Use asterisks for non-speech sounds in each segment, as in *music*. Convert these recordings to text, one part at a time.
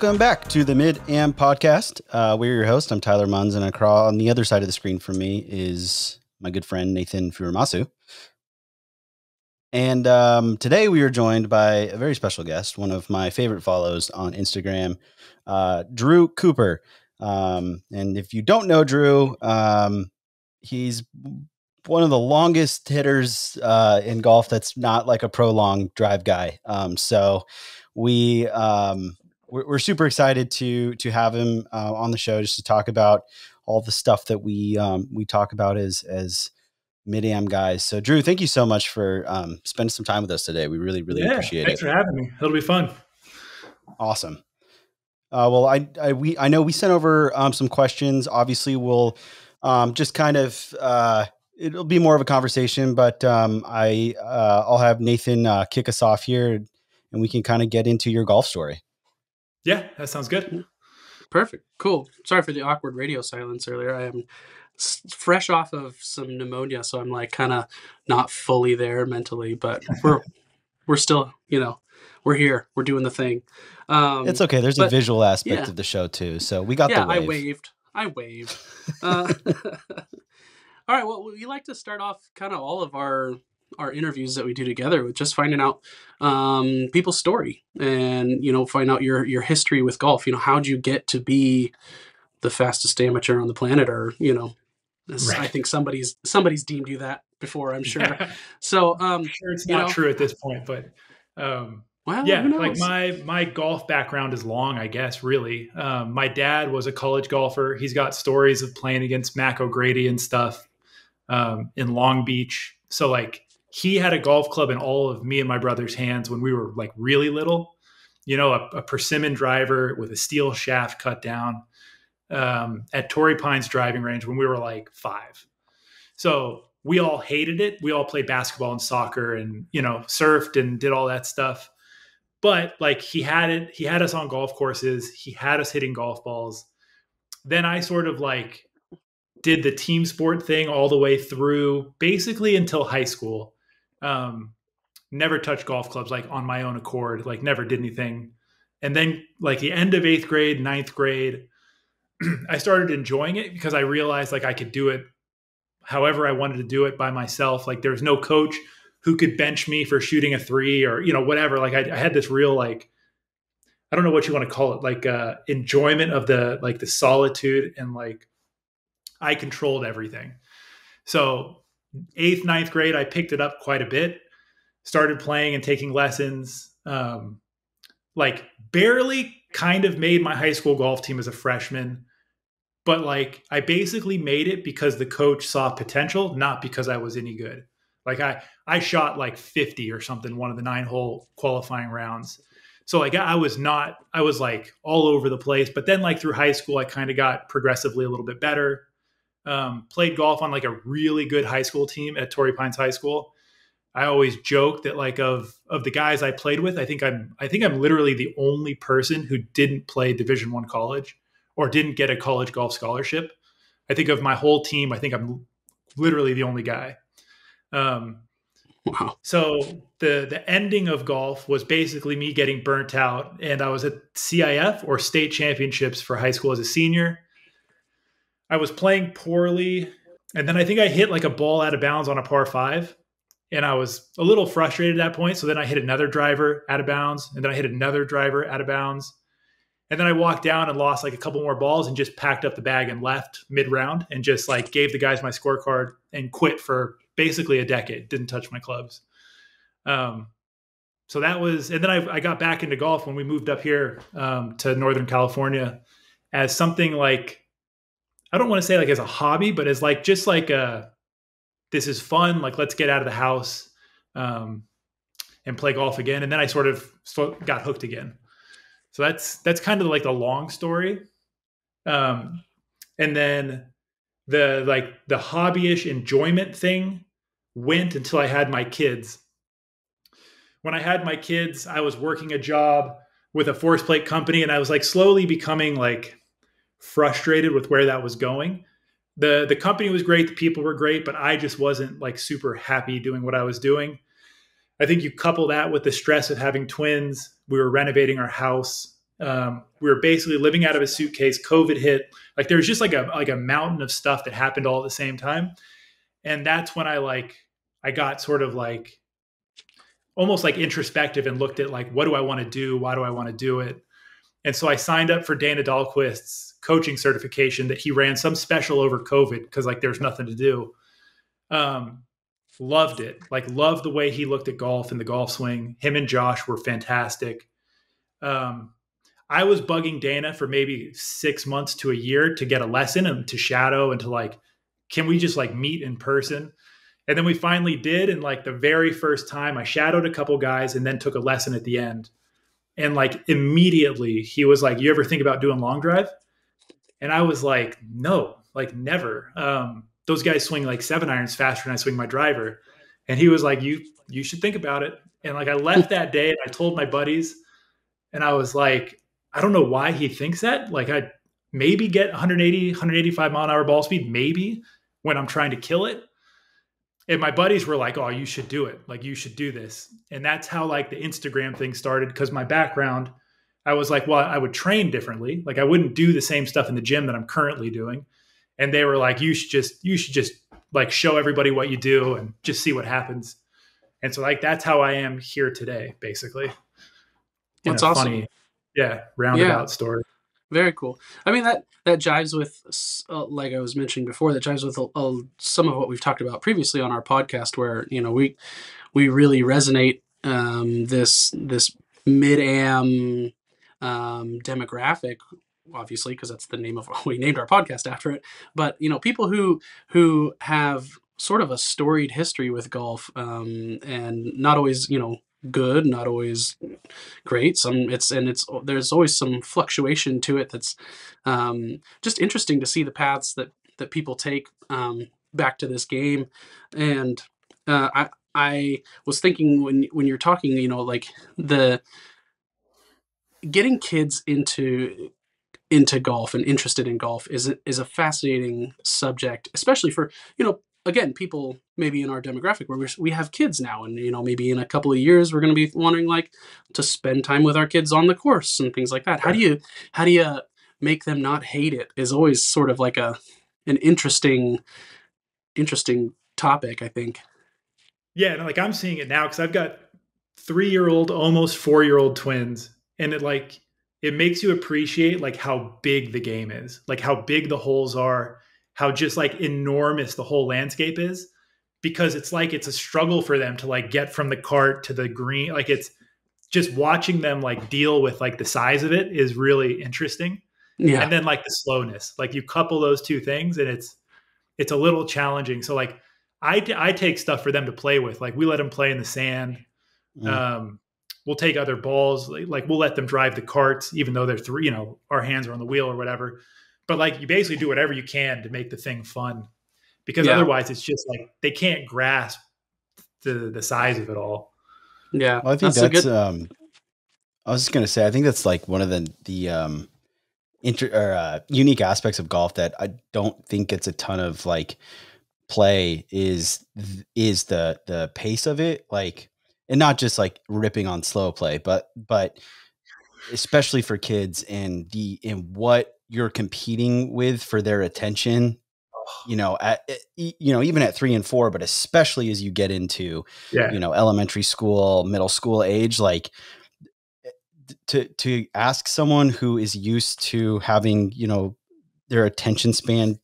Welcome back to the Mid Am podcast. Uh, we're your host. I'm Tyler Munns, and across on the other side of the screen from me is my good friend Nathan Furumasu. And um, today we are joined by a very special guest, one of my favorite follows on Instagram, uh, Drew Cooper. Um, and if you don't know Drew, um, he's one of the longest hitters uh, in golf that's not like a prolonged drive guy. Um, so we um, we're, we're super excited to to have him uh, on the show just to talk about all the stuff that we um, we talk about as as mid am guys. So Drew, thank you so much for um, spending some time with us today. We really really yeah, appreciate thanks it. Thanks for having me. It'll be fun. Awesome. Uh, well, I, I we I know we sent over um, some questions. Obviously, we'll um, just kind of uh, it'll be more of a conversation, but um, I uh, I'll have Nathan uh, kick us off here, and we can kind of get into your golf story. Yeah, that sounds good. Perfect. Cool. Sorry for the awkward radio silence earlier. I am fresh off of some pneumonia, so I'm like kind of not fully there mentally, but *laughs* we're we're still, you know, we're here. We're doing the thing. Um, it's okay. There's but, a visual aspect yeah. of the show too, so we got yeah, the wave. I waved. I waved. *laughs* Uh, *laughs* all right. Well, we like to start off kind of all of our our interviews that we do together with just finding out um, people's story and you know find out your your history with golf you know how'd you get to be the fastest amateur on the planet or you know right. i think somebody's somebody's deemed you that before i'm sure yeah. *laughs* so um I'm sure it's not know, true at this point but um well, yeah, like my my golf background is long, I guess. Really, um, my dad was a college golfer. He's got stories of playing against Mac O'Grady and stuff um, in Long Beach. So like he had a golf club in all of me and my brother's hands when we were like really little. You know, a, a persimmon driver with a steel shaft cut down um, at Torrey Pines driving range when we were like five. So we all hated it. We all played basketball and soccer and, you know, surfed and did all that stuff. But like he had it, he had us on golf courses, he had us hitting golf balls. Then I sort of like did the team sport thing all the way through basically until high school um, never touched golf clubs like on my own accord, like never did anything. And then like the end of eighth grade, ninth grade, *clears throat* I started enjoying it because I realized like I could do it however I wanted to do it by myself. Like there was no coach who could bench me for shooting a three or, you know, whatever. Like I, I had this real like, I don't know what you want to call it, like uh enjoyment of the like the solitude and like I controlled everything. So eighth, ninth grade, I picked it up quite a bit. Started playing and taking lessons. Um, like barely kind of made my high school golf team as a freshman, but like I basically made it because the coach saw potential, not because I was any good. Like I I shot like 50 or something one of the nine hole qualifying rounds. So like I was not I was like all over the place, but then like through high school I kind of got progressively a little bit better um, played golf on like a really good high school team at Torrey Pines High School. I always joke that like of of the guys I played with, I think I'm I think I'm literally the only person who didn't play Division One college or didn't get a college golf scholarship. I think of my whole team, I think I'm literally the only guy. Um, wow. So the the ending of golf was basically me getting burnt out, and I was at CIF or state championships for high school as a senior I was playing poorly. And then I think I hit like a ball out of bounds on a par five. And I was a little frustrated at that point. So then I hit another driver out of bounds. And then I hit another driver out of bounds. And then I walked down and lost like a couple more balls and just packed up the bag and left mid round and just like gave the guys my scorecard and quit for basically a decade. Didn't touch my clubs. Um, so that was, and then I, I got back into golf when we moved up here um, to Northern California as something like I don't want to say like as a hobby, but as like just like a this is fun. Like let's get out of the house um, and play golf again. And then I sort of got hooked again. So that's that's kind of like the long story. Um, and then the like the hobbyish enjoyment thing went until I had my kids. When I had my kids, I was working a job with a force plate company, and I was like slowly becoming like frustrated with where that was going. The the company was great, the people were great, but I just wasn't like super happy doing what I was doing. I think you couple that with the stress of having twins. We were renovating our house Um, we were basically living out of a suitcase. COVID hit. Like there was just like a like a mountain of stuff that happened all at the same time, and that's when I like I got sort of like almost like introspective and looked at like what do I want to do? Why do I want to do it? And so I signed up for Dana Dahlquist's coaching certification that he ran some special over COVID because like there's nothing to do. Um, loved it. Like loved the way he looked at golf and the golf swing. Him and Josh were fantastic. Um, I was bugging Dana for maybe six months to a year to get a lesson and to shadow and to like, can we just like meet in person? And then we finally did. And like the very first time I shadowed a couple guys and then took a lesson at the end. And like immediately he was like, You ever think about doing long drive? And I was like, No, like never. Um, those guys swing like seven irons faster than I swing my driver. And he was like, You you should think about it. And like I left *laughs* that day and I told my buddies, and I was like, I don't know why he thinks that. Like I maybe get 180, 185 mile an hour ball speed, maybe when I'm trying to kill it and my buddies were like oh you should do it like you should do this and that's how like the instagram thing started because my background i was like well i would train differently. Like i wouldn't do the same stuff in the gym that i'm currently doing. And they were like you should just you should just like show everybody what you do and just see what happens. And so like that's how i am here today basically. That's awesome funny, yeah roundabout yeah. story. Very cool. I mean that that jives with, uh, like I was mentioning before, that jives with uh, some of what we've talked about previously on our podcast, where you know we we really resonate um, this this mid am um, demographic, obviously because that's the name of *laughs* we named our podcast after it. But you know, people who who have sort of a storied history with golf um, and not always you know good, not always great. Some it's and it's there's always some fluctuation to it. That's um, just interesting to see the paths that that people take um, back to this game. And uh, I I was thinking when when you're talking, you know, like the getting kids into into golf and interested in golf is a, is a fascinating subject, especially for you know again, people maybe in our demographic where we're, we have kids now, and you know, maybe in a couple of years we're going to be wanting like to spend time with our kids on the course and things like that. How do you how do you make them not hate it? Is always sort of like a an interesting interesting topic, I think. Yeah, like I'm seeing it now because I've got three year old, almost four year old twins, and it like it makes you appreciate like how big the game is, like how big the holes are how just like enormous the whole landscape is because it's like it's a struggle for them to like get from the cart to the green like it's just watching them like deal with like the size of it is really interesting. Yeah. And then like the slowness like you couple those two things and it's it's a little challenging. So like i i take stuff for them to play with like we let them play in the sand mm. um we'll take other balls like, like we'll let them drive the carts even though they're three you know our hands are on the wheel or whatever. But like you basically do whatever you can to make the thing fun because yeah. otherwise it's just like they can't grasp the the size of it all. Yeah well, i think that's, that's good... um i was just gonna say i think that's like one of the the um inter or uh, unique aspects of golf that i don't think gets a ton of like play is is the the pace of it. Like and not just like ripping on slow play but but especially for kids and the in what you're competing with for their attention you know at eh, you know even at 3 and 4 but especially as you get into yeah. you know elementary school middle school age like eh, to to ask someone who is used to having you know their attention span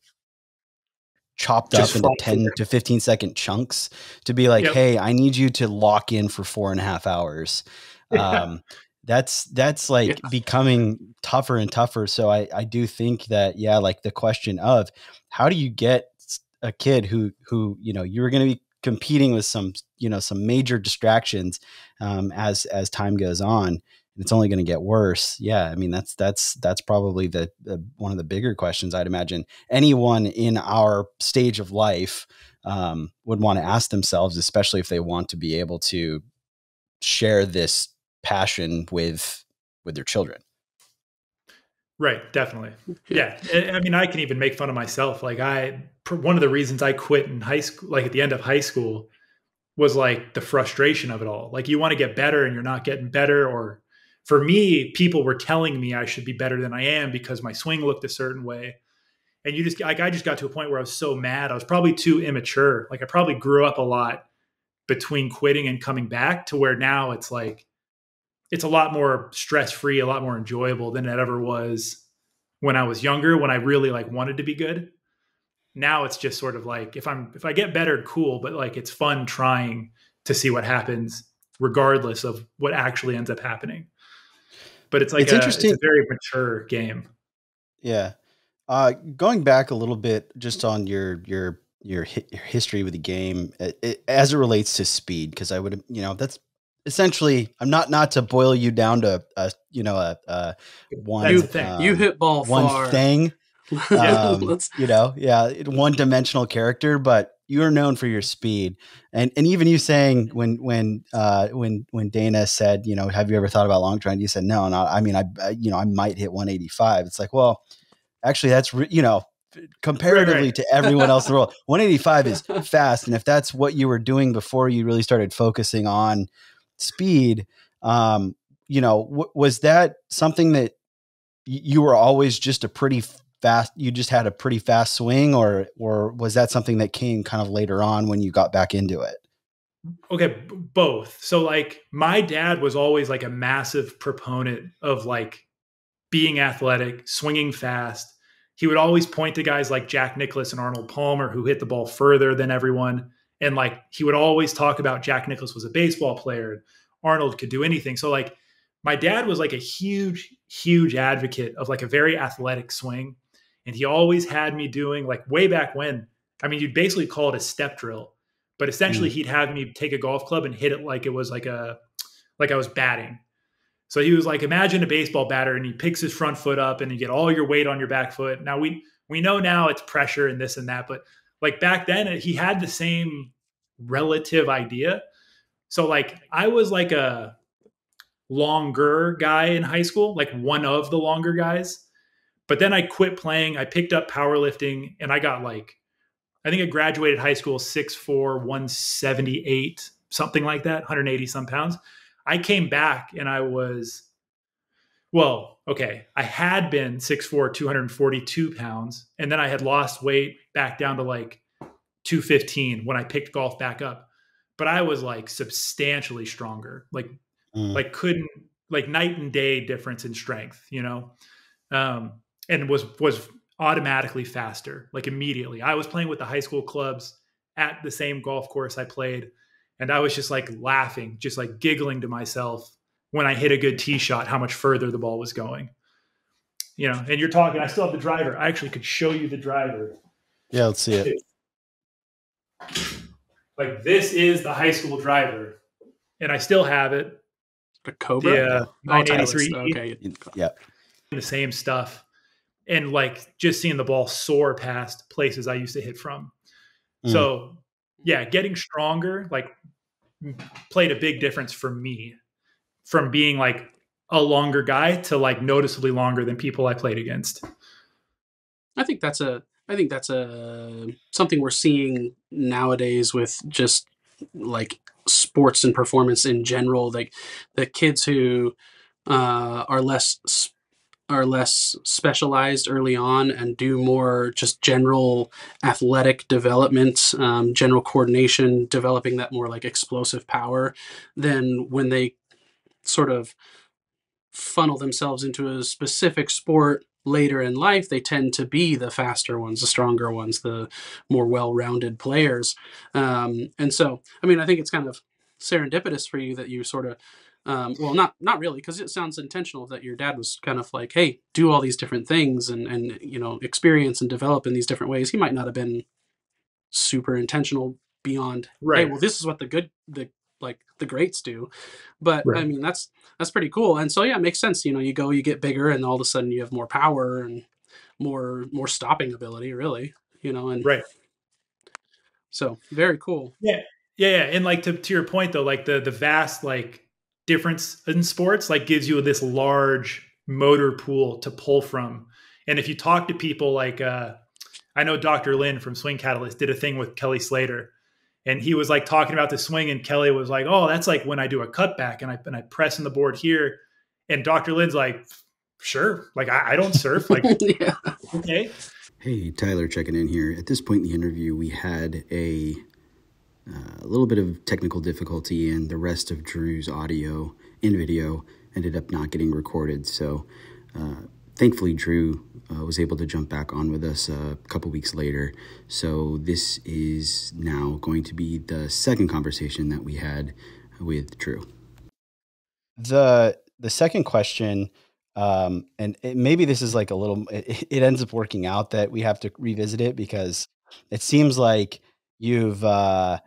chopped Just up into 10 to 15 second chunks to be like yep. hey i need you to lock in for four and a half hours. *laughs* Um, that's that's like yeah. becoming tougher and tougher. So i i do think that yeah like the question of how do you get a kid who who you know you're going to be competing with some you know some major distractions um, as as time goes on and it's only going to get worse yeah i mean that's that's that's probably the, the, one of the bigger questions i'd imagine. Anyone in our stage of life um, would want to ask themselves especially if they want to be able to share this passion with with their children. Right definitely. Yeah. I mean i can even make fun of myself like i one of the reasons i quit in high school like at the end of high school was like the frustration of it all. Like you want to get better and you're not getting better or for me, people were telling me I should be better than I am because my swing looked a certain way. And you just like I just got to a point where I was so mad. I was probably too immature. Like I probably grew up a lot between quitting and coming back to where now it's like it's a lot more stress free, a lot more enjoyable than it ever was when I was younger, when I really like wanted to be good. Now it's just sort of like if I'm if I get better, cool, but like it's fun trying to see what happens regardless of what actually ends up happening but it's like it's a, interesting. It's a very mature game. Yeah. Uh, going back a little bit, just on your your your, hi- your history with the game, it, it, as it relates to speed, because I would, you know, that's essentially. I'm not not to boil you down to a, you know, a, a one. You, um, you hit ball one far. thing. *laughs* um, you know, yeah, one dimensional character, but you are known for your speed. And and even you saying when when uh when when dana said you know have you ever thought about long trying you said no no i mean I, I, you know i might hit 185 it's like well actually that's re- you know comparatively right, right. to everyone else in the world *laughs* 185 is fast and if that's what you were doing before you really started focusing on speed um you know w- was that something that you were always just a pretty fast you just had a pretty fast swing or or was that something that came kind of later on when you got back into it? Okay both. So like my dad was always like a massive proponent of like being athletic swinging fast. He would always point to guys like jack nicklaus and arnold palmer who hit the ball further than everyone. And like he would always talk about jack nicklaus was a baseball player and arnold could do anything. So like my dad was like a huge huge advocate of like a very athletic swing and he always had me doing like way back when. I mean, you'd basically call it a step drill, but essentially mm. he'd have me take a golf club and hit it like it was like a like I was batting. So he was like, imagine a baseball batter, and he picks his front foot up, and you get all your weight on your back foot. Now we we know now it's pressure and this and that, but like back then he had the same relative idea. So like I was like a longer guy in high school, like one of the longer guys. But then I quit playing. I picked up powerlifting and I got like, I think I graduated high school 6'4, 178, something like that, 180 some pounds. I came back and I was, well, okay, I had been 6'4, 242 pounds. And then I had lost weight back down to like 215 when I picked golf back up. But I was like substantially stronger, like, mm. like couldn't, like night and day difference in strength, you know? Um, and was was automatically faster, like immediately. I was playing with the high school clubs at the same golf course I played, and I was just like laughing, just like giggling to myself when I hit a good tee shot, how much further the ball was going. You know, and you're talking. I still have the driver. I actually could show you the driver. Yeah, let's see it. Like this is the high school driver, and I still have it. The Cobra. Yeah, 983. Okay. Yeah. The same stuff and like just seeing the ball soar past places I used to hit from. Mm. So, yeah, getting stronger like played a big difference for me from being like a longer guy to like noticeably longer than people I played against. I think that's a I think that's a something we're seeing nowadays with just like sports and performance in general like the kids who uh, are less are less specialized early on and do more just general athletic development, um, general coordination, developing that more like explosive power, then when they sort of funnel themselves into a specific sport later in life, they tend to be the faster ones, the stronger ones, the more well rounded players. Um, and so, I mean, I think it's kind of serendipitous for you that you sort of um, well not not really because it sounds intentional that your dad was kind of like hey do all these different things and and you know experience and develop in these different ways. He might not have been super intentional beyond right. hey, well this is what the good the like the greats do. But right. i mean that's that's pretty cool and so yeah it makes sense you know you go you get bigger and all of a sudden you have more power and more more stopping ability really you know and right. So very cool. Yeah. Yeah, yeah. and like to, to your point though like the the vast like difference in sports like gives you this large motor pool to pull from. And if you talk to people like uh, I know Dr. Lynn from Swing Catalyst did a thing with Kelly Slater, and he was like talking about the swing, and Kelly was like, "Oh, that's like when I do a cutback and I and I press in the board here." And Dr. Lynn's like, sure. Like, I, I don't surf. Like, *laughs* yeah. okay. Hey, Tyler checking in here. At this point in the interview, we had a, uh, a little bit of technical difficulty, and the rest of Drew's audio and video ended up not getting recorded. So, uh, thankfully, Drew uh, was able to jump back on with us a couple weeks later. So, this is now going to be the second conversation that we had with Drew. The the second question, um, and it, maybe this is like a little, it, it, ends up working out that we have to revisit it because it seems like you've uh,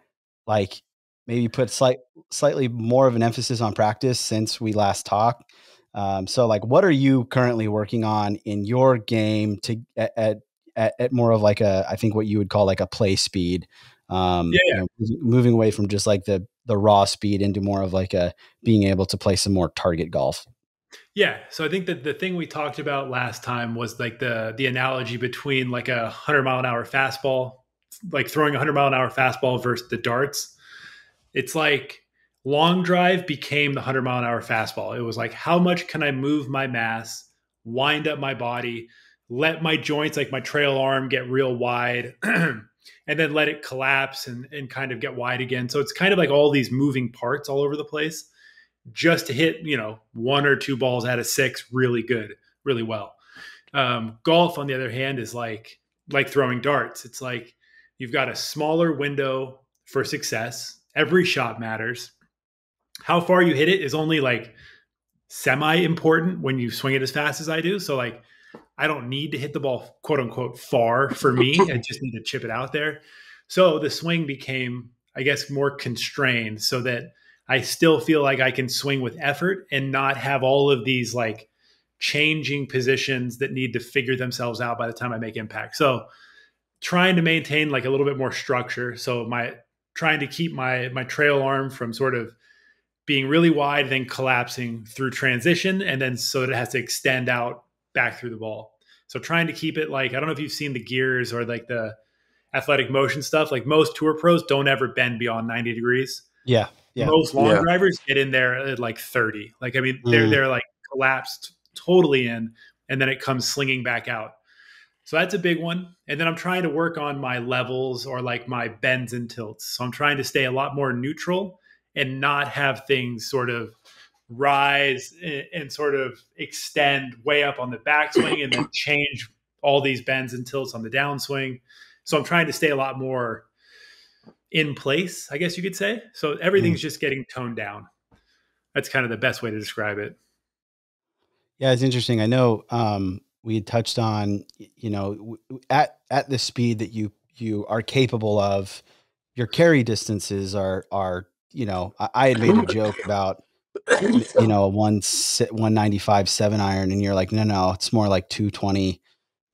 like maybe put slight slightly more of an emphasis on practice since we last talked. Um, so, like, what are you currently working on in your game to at, at, at more of like a, I think what you would call like a play speed, um, yeah, yeah. You know, moving away from just like the the raw speed into more of like a being able to play some more target golf. Yeah, so I think that the thing we talked about last time was like the the analogy between like a hundred mile an hour fastball, like throwing a hundred mile an hour fastball versus the darts. It's like long drive became the 100 mile an hour fastball. It was like, how much can I move my mass, wind up my body, let my joints, like my trail arm, get real wide, *clears throat* and then let it collapse and, and kind of get wide again. So it's kind of like all these moving parts all over the place just to hit, you know, one or two balls out of six really good, really well. Um, golf, on the other hand, is like like throwing darts. It's like you've got a smaller window for success. Every shot matters how far you hit it is only like semi important when you swing it as fast as I do. So like I don't need to hit the ball quote unquote far for me. I *laughs* just need to chip it out there. So the swing became, I guess, more constrained so that I still feel like I can swing with effort and not have all of these like changing positions that need to figure themselves out by the time I make impact. So trying to maintain like a little bit more structure. So my trying to keep my my trail arm from sort of being really wide, then collapsing through transition, and then so that it has to extend out back through the ball. So trying to keep it like I don't know if you've seen the gears or like the athletic motion stuff. Like most tour pros don't ever bend beyond 90 degrees. Yeah. yeah. Most long yeah. drivers get in there at like 30. Like I mean, they're mm. they're like collapsed totally in, and then it comes slinging back out. So that's a big one. And then I'm trying to work on my levels or like my bends and tilts. So I'm trying to stay a lot more neutral and not have things sort of rise and, and sort of extend way up on the backswing and then *coughs* change all these bends and tilts on the downswing. So I'm trying to stay a lot more in place, I guess you could say. So everything's mm. just getting toned down. That's kind of the best way to describe it. Yeah, it's interesting. I know um, we had touched on, you know, at at the speed that you you are capable of, your carry distances are are you know, I, I had made a joke about *laughs* you know, one one ninety five seven iron, and you're like, no, no, it's more like two twenty.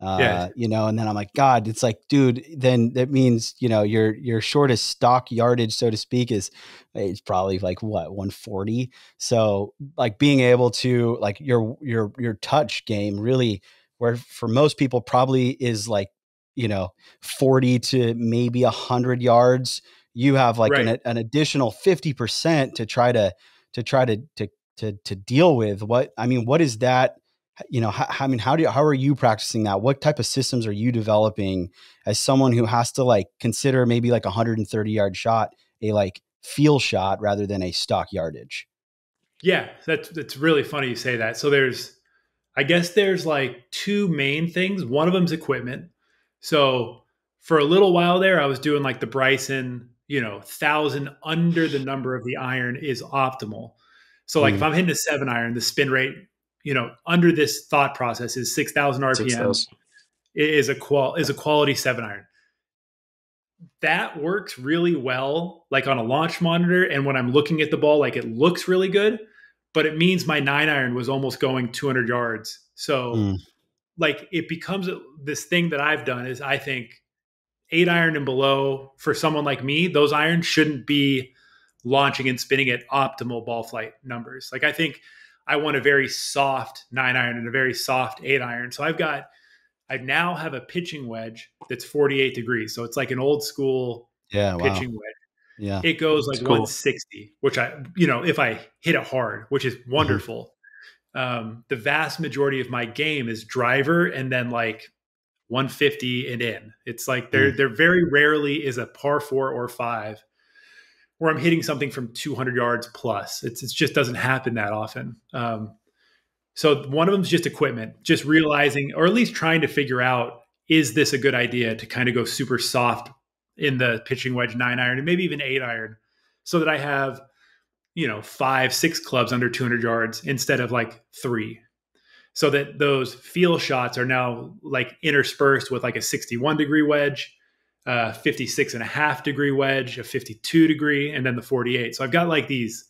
Uh, yeah. you know, and then I'm like, God, it's like, dude, then that means, you know, your your shortest stock yardage, so to speak, is it's probably like what 140. So like being able to like your your your touch game really where for most people probably is like, you know, 40 to maybe a hundred yards you have like right. an, an additional 50% to try to to try to to to to deal with what i mean what is that you know how, i mean how do you, how are you practicing that? What type of systems are you developing as someone who has to like consider maybe like a 130 yard shot a like feel shot rather than a stock yardage? Yeah that's that's really funny you say that. So there's i guess there's like two main things one of them's equipment so for a little while there i was doing like the bryson you know, thousand under the number of the iron is optimal. So like mm. if I'm hitting a seven iron, the spin rate, you know, under this thought process is 6,000 RPM 6, is a qual is a quality seven iron. That works really well, like on a launch monitor. And when I'm looking at the ball, like it looks really good, but it means my nine iron was almost going 200 yards. So mm. like it becomes this thing that I've done is I think eight iron and below for someone like me, those irons shouldn't be launching and spinning at optimal ball flight numbers. Like I think I want a very soft nine iron and a very soft eight iron. So I've got, I now have a pitching wedge that's 48 degrees. So it's like an old school yeah, pitching wow. wedge. Yeah. It goes like cool. 160, which I, you know, if I hit it hard, which is mm-hmm. wonderful. um, the vast majority of my game is driver and then like 150 and in. It's like there mm. there very rarely is a par four or five where I'm hitting something from 200 yards plus. It's it just doesn't happen that often. Um, so one of them is just equipment, just realizing or at least trying to figure out is this a good idea to kind of go super soft in the pitching wedge nine iron and maybe even eight iron, so that I have you know five six clubs under 200 yards instead of like three so that those feel shots are now like interspersed with like a 61 degree wedge, uh, 56 and a half degree wedge, a 52 degree, and then the 48. So I've got like these,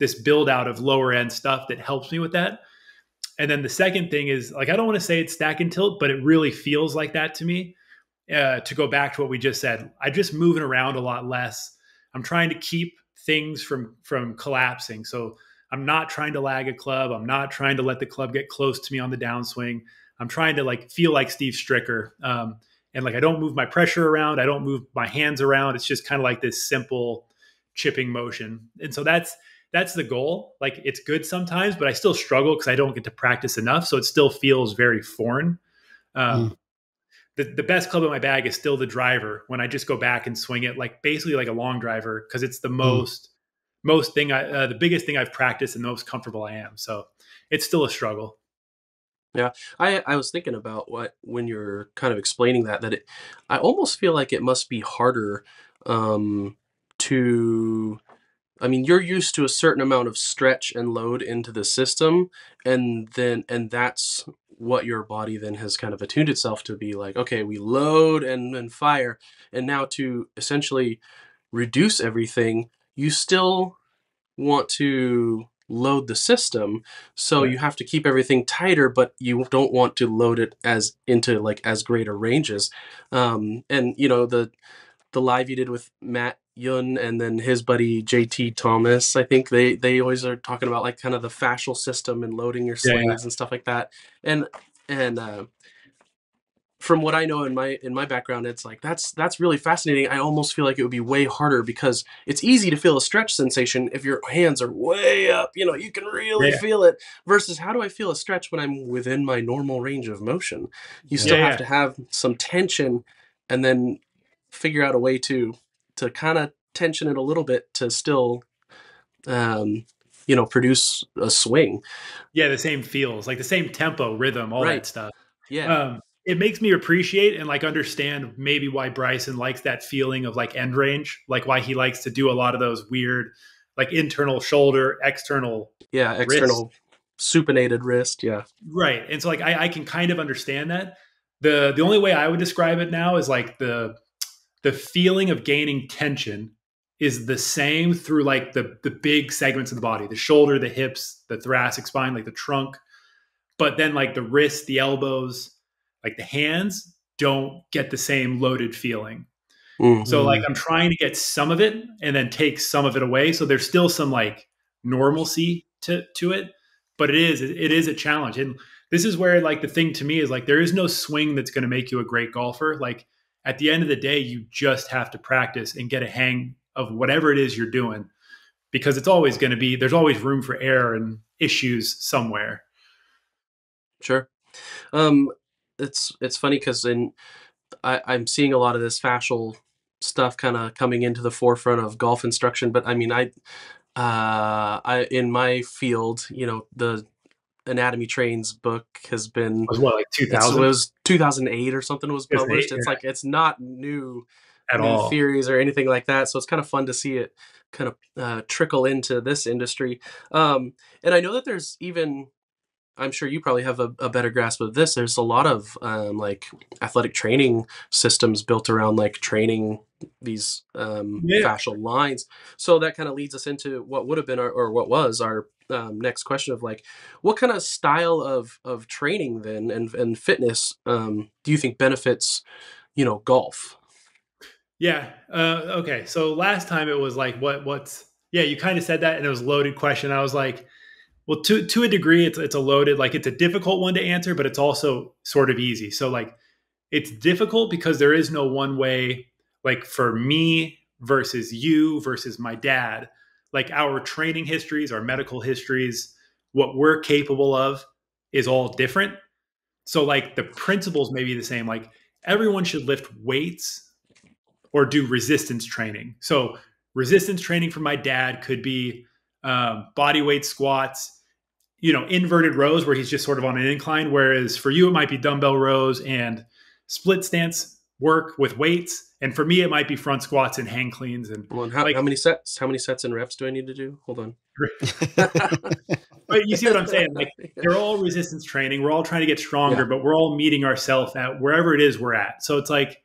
this build out of lower end stuff that helps me with that. And then the second thing is like, I don't want to say it's stack and tilt, but it really feels like that to me. Uh, to go back to what we just said, I'm just moving around a lot less. I'm trying to keep things from from collapsing. So I'm not trying to lag a club. I'm not trying to let the club get close to me on the downswing. I'm trying to like feel like Steve Stricker. Um, and like I don't move my pressure around. I don't move my hands around. It's just kind of like this simple chipping motion. And so that's that's the goal. Like it's good sometimes, but I still struggle because I don't get to practice enough. So it still feels very foreign. Um, mm. The, the best club in my bag is still the driver when I just go back and swing it like basically like a long driver because it's the mm. most most thing I, uh, the biggest thing I've practiced and the most comfortable I am. So it's still a struggle. Yeah, I I was thinking about what when you're kind of explaining that that it, I almost feel like it must be harder um, to. I mean, you're used to a certain amount of stretch and load into the system, and then and that's what your body then has kind of attuned itself to be like. Okay, we load and and fire, and now to essentially reduce everything you still want to load the system so you have to keep everything tighter but you don't want to load it as into like as greater ranges um, and you know the the live you did with matt yun and then his buddy jt thomas i think they they always are talking about like kind of the fascial system and loading your slings yeah, yeah. and stuff like that and and uh, from what I know in my in my background, it's like that's that's really fascinating. I almost feel like it would be way harder because it's easy to feel a stretch sensation if your hands are way up. You know, you can really yeah. feel it. Versus, how do I feel a stretch when I'm within my normal range of motion? You still have to have some tension, and then figure out a way to to kind of tension it a little bit to still, um, you know, produce a swing. Yeah, the same feels like the same tempo, rhythm, all right. that stuff. Yeah. Um, it makes me appreciate and like understand maybe why Bryson likes that feeling of like end range, like why he likes to do a lot of those weird, like internal shoulder, external, yeah, external wrist. supinated wrist, yeah, right. And so like I, I can kind of understand that. the The only way I would describe it now is like the the feeling of gaining tension is the same through like the the big segments of the body, the shoulder, the hips, the thoracic spine, like the trunk, but then like the wrist, the elbows like the hands don't get the same loaded feeling. Mm-hmm. So like I'm trying to get some of it and then take some of it away. So there's still some like normalcy to to it, but it is it is a challenge. And this is where like the thing to me is like there is no swing that's going to make you a great golfer. Like at the end of the day, you just have to practice and get a hang of whatever it is you're doing because it's always going to be there's always room for error and issues somewhere. Sure. Um, it's it's funny because in I, I'm seeing a lot of this fascial stuff kind of coming into the forefront of golf instruction. But I mean, I uh, I in my field, you know, the Anatomy Trains book has been was what like 2000 it was 2008 or something was published. It's, like it's not new at all theories or anything like that. So it's kind of fun to see it kind of uh, trickle into this industry. Um, and I know that there's even I'm sure you probably have a, a better grasp of this. There's a lot of um, like athletic training systems built around like training these um, yeah. fascial lines. So that kind of leads us into what would have been our, or what was our um, next question of like, what kind of style of of training then and and fitness um, do you think benefits, you know, golf? Yeah. Uh, okay. So last time it was like, what what's yeah, you kind of said that, and it was loaded question. I was like well to to a degree it's it's a loaded like it's a difficult one to answer but it's also sort of easy so like it's difficult because there is no one way like for me versus you versus my dad like our training histories our medical histories what we're capable of is all different. So like the principles may be the same. Like everyone should lift weights or do resistance training. So resistance training for my dad could be um, body weight squats, you know, inverted rows where he's just sort of on an incline. Whereas for you, it might be dumbbell rows and split stance work with weights. And for me, it might be front squats and hang cleans. And, well, and how, like, how many sets? How many sets and reps do I need to do? Hold on. *laughs* but you see what I'm saying? Like *laughs* they're all resistance training. We're all trying to get stronger, yeah. but we're all meeting ourselves at wherever it is we're at. So it's like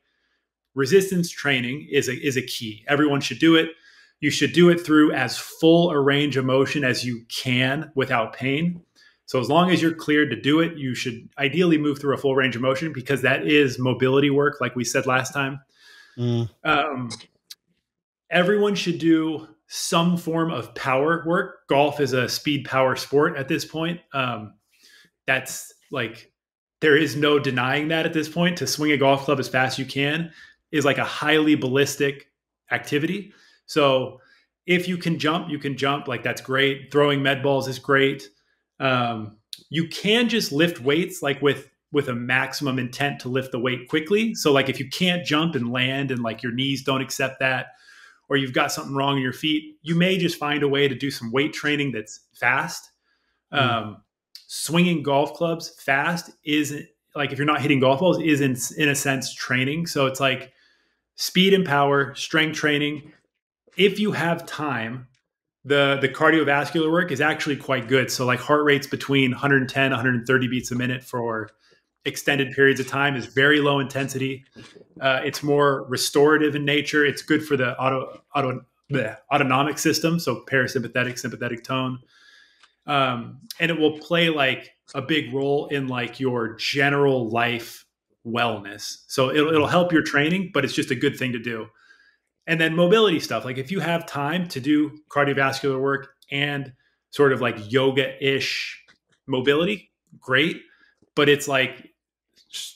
resistance training is a is a key. Everyone should do it. You should do it through as full a range of motion as you can without pain. So as long as you're cleared to do it, you should ideally move through a full range of motion because that is mobility work, like we said last time. Mm. Um, everyone should do some form of power work. Golf is a speed power sport at this point. Um, that's like there is no denying that at this point. To swing a golf club as fast as you can is like a highly ballistic activity. So if you can jump, you can jump. Like that's great. Throwing med balls is great. Um, you can just lift weights like with with a maximum intent to lift the weight quickly. So like if you can't jump and land and like your knees don't accept that, or you've got something wrong in your feet, you may just find a way to do some weight training that's fast. Mm. Um, swinging golf clubs fast is like if you're not hitting golf balls is in, in a sense training. So it's like speed and power, strength training. If you have time, the the cardiovascular work is actually quite good. So like heart rates between 110 130 beats a minute for extended periods of time is very low intensity. Uh, it's more restorative in nature. It's good for the auto, auto the autonomic system, so parasympathetic, sympathetic tone, um, and it will play like a big role in like your general life wellness. So it'll, it'll help your training, but it's just a good thing to do. And then mobility stuff, like if you have time to do cardiovascular work and sort of like yoga ish mobility, great. But it's like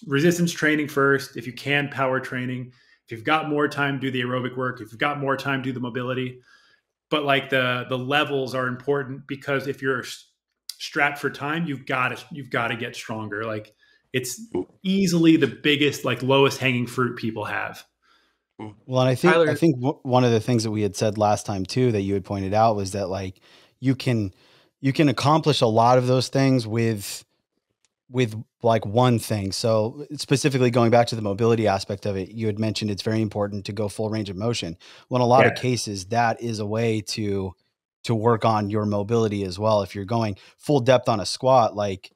resistance training first. If you can, power training. If you've got more time, do the aerobic work. If you've got more time, do the mobility. But like the the levels are important because if you're strapped for time, you've got to you've got to get stronger. Like it's easily the biggest like lowest hanging fruit people have. Well, and I think Tyler, I think w- one of the things that we had said last time too that you had pointed out was that like you can you can accomplish a lot of those things with with like one thing. So specifically going back to the mobility aspect of it, you had mentioned it's very important to go full range of motion. Well, in a lot yeah. of cases, that is a way to to work on your mobility as well. If you're going full depth on a squat, like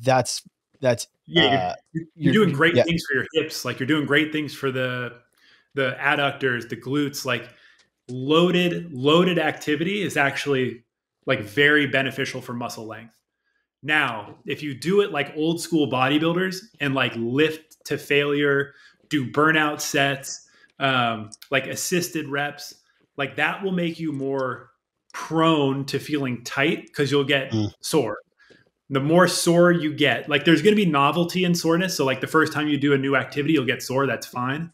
that's that's yeah, uh, you're, you're, you're, doing great yeah. things for your hips. Like you're doing great things for the the adductors, the glutes. Like loaded loaded activity is actually like very beneficial for muscle length. Now, if you do it like old school bodybuilders and like lift to failure, do burnout sets, um, like assisted reps, like that will make you more prone to feeling tight because you'll get mm. sore. The more sore you get, like there's going to be novelty in soreness. So, like the first time you do a new activity, you'll get sore. That's fine.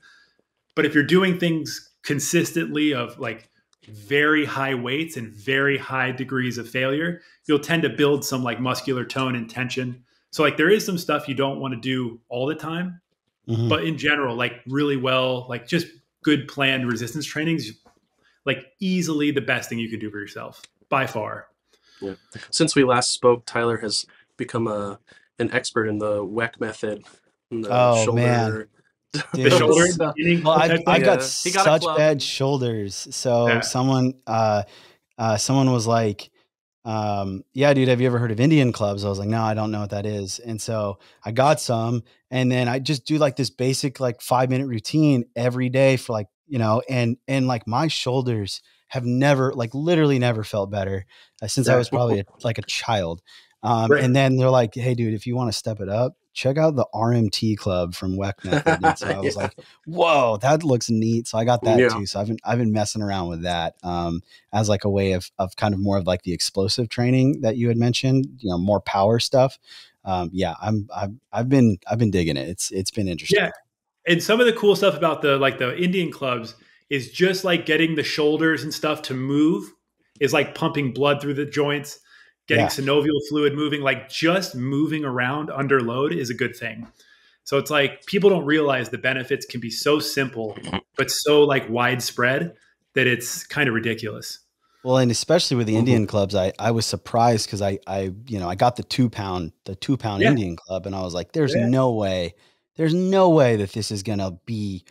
But if you're doing things consistently of like very high weights and very high degrees of failure, you'll tend to build some like muscular tone and tension. So like there is some stuff you don't want to do all the time, mm-hmm. but in general, like really well, like just good planned resistance trainings, like easily the best thing you could do for yourself by far. Yeah. Since we last spoke, Tyler has become a an expert in the WECK method. oh shoulder, man, the shoulder. well, I've, I've got such bad shoulders. So yeah. someone, uh, uh, someone was like, um, yeah, dude, have you ever heard of Indian clubs? I was like, no, I don't know what that is. And so I got some, and then I just do like this basic like five minute routine every day for like you know, and and like my shoulders have never like literally never felt better uh, since I was probably a, like a child. Um, right. And then they're like, "Hey, dude, if you want to step it up, check out the RMT Club from WECK Method." And so *laughs* I was yeah. like, "Whoa, that looks neat!" So I got that yeah. too. So I've been I've been messing around with that um, as like a way of of kind of more of like the explosive training that you had mentioned. You know, more power stuff. Um, yeah, I'm I've I've been I've been digging it. It's it's been interesting. Yeah, and some of the cool stuff about the like the Indian clubs is just like getting the shoulders and stuff to move is like pumping blood through the joints getting yeah. synovial fluid moving, like just moving around under load is a good thing. So it's like people don't realize the benefits can be so simple, but so like widespread that it's kind of ridiculous. Well, and especially with the mm-hmm. Indian clubs, I, I was surprised because I, I, you know, I got the two pound, the two pound yeah. Indian club, and I was like, there's yeah. no way, there's no way that this is going to be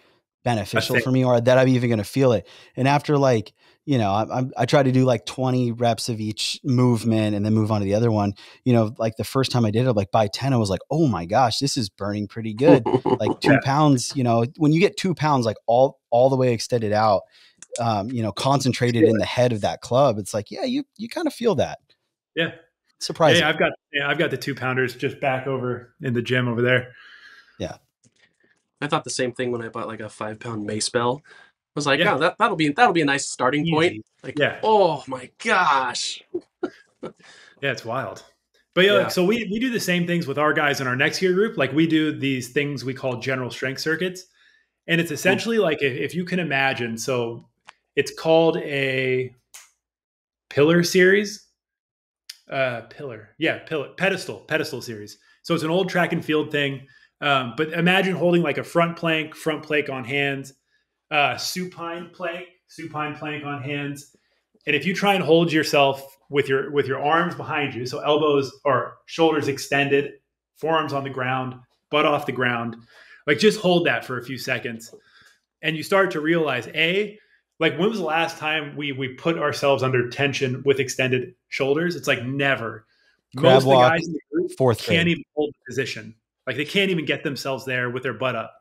beneficial for me or that I'm even going to feel it. And after like, you know, I, I, try to do like 20 reps of each movement and then move on to the other one. You know, like the first time I did it, like by 10, I was like, oh my gosh, this is burning pretty good. like *laughs* two yeah. pounds, you know, when you get two pounds, like all, all the way extended out, um, you know, concentrated in the head of that club, it's like, yeah, you, you kind of feel that. Yeah. Surprising. I've got, yeah, I've got the two pounders just back over in the gym over there. Yeah. I thought the same thing when I bought like a five pound mace bell was like, yeah. oh, that that'll be that'll be a nice starting Easy. point. Like, yeah. oh my gosh. yeah, it's wild. But yeah, yeah. so we we do the same things with our guys in our next year group. Like we do these things we call general strength circuits, and it's essentially like if, if you can imagine. So it's called a pillar series. Uh, pillar, yeah, pillar pedestal pedestal series. So it's an old track and field thing. Um, but imagine holding like a front plank, front plank on hands, uh, supine plank, supine plank on hands. And if you try and hold yourself with your with your arms behind you, so elbows or shoulders extended, forearms on the ground, butt off the ground, like just hold that for a few seconds, and you start to realize a like when was the last time we we put ourselves under tension with extended shoulders? It's like never. Grab Most of the guys in the group fourth can't grade. even hold the position. Like they can't even get themselves there with their butt up.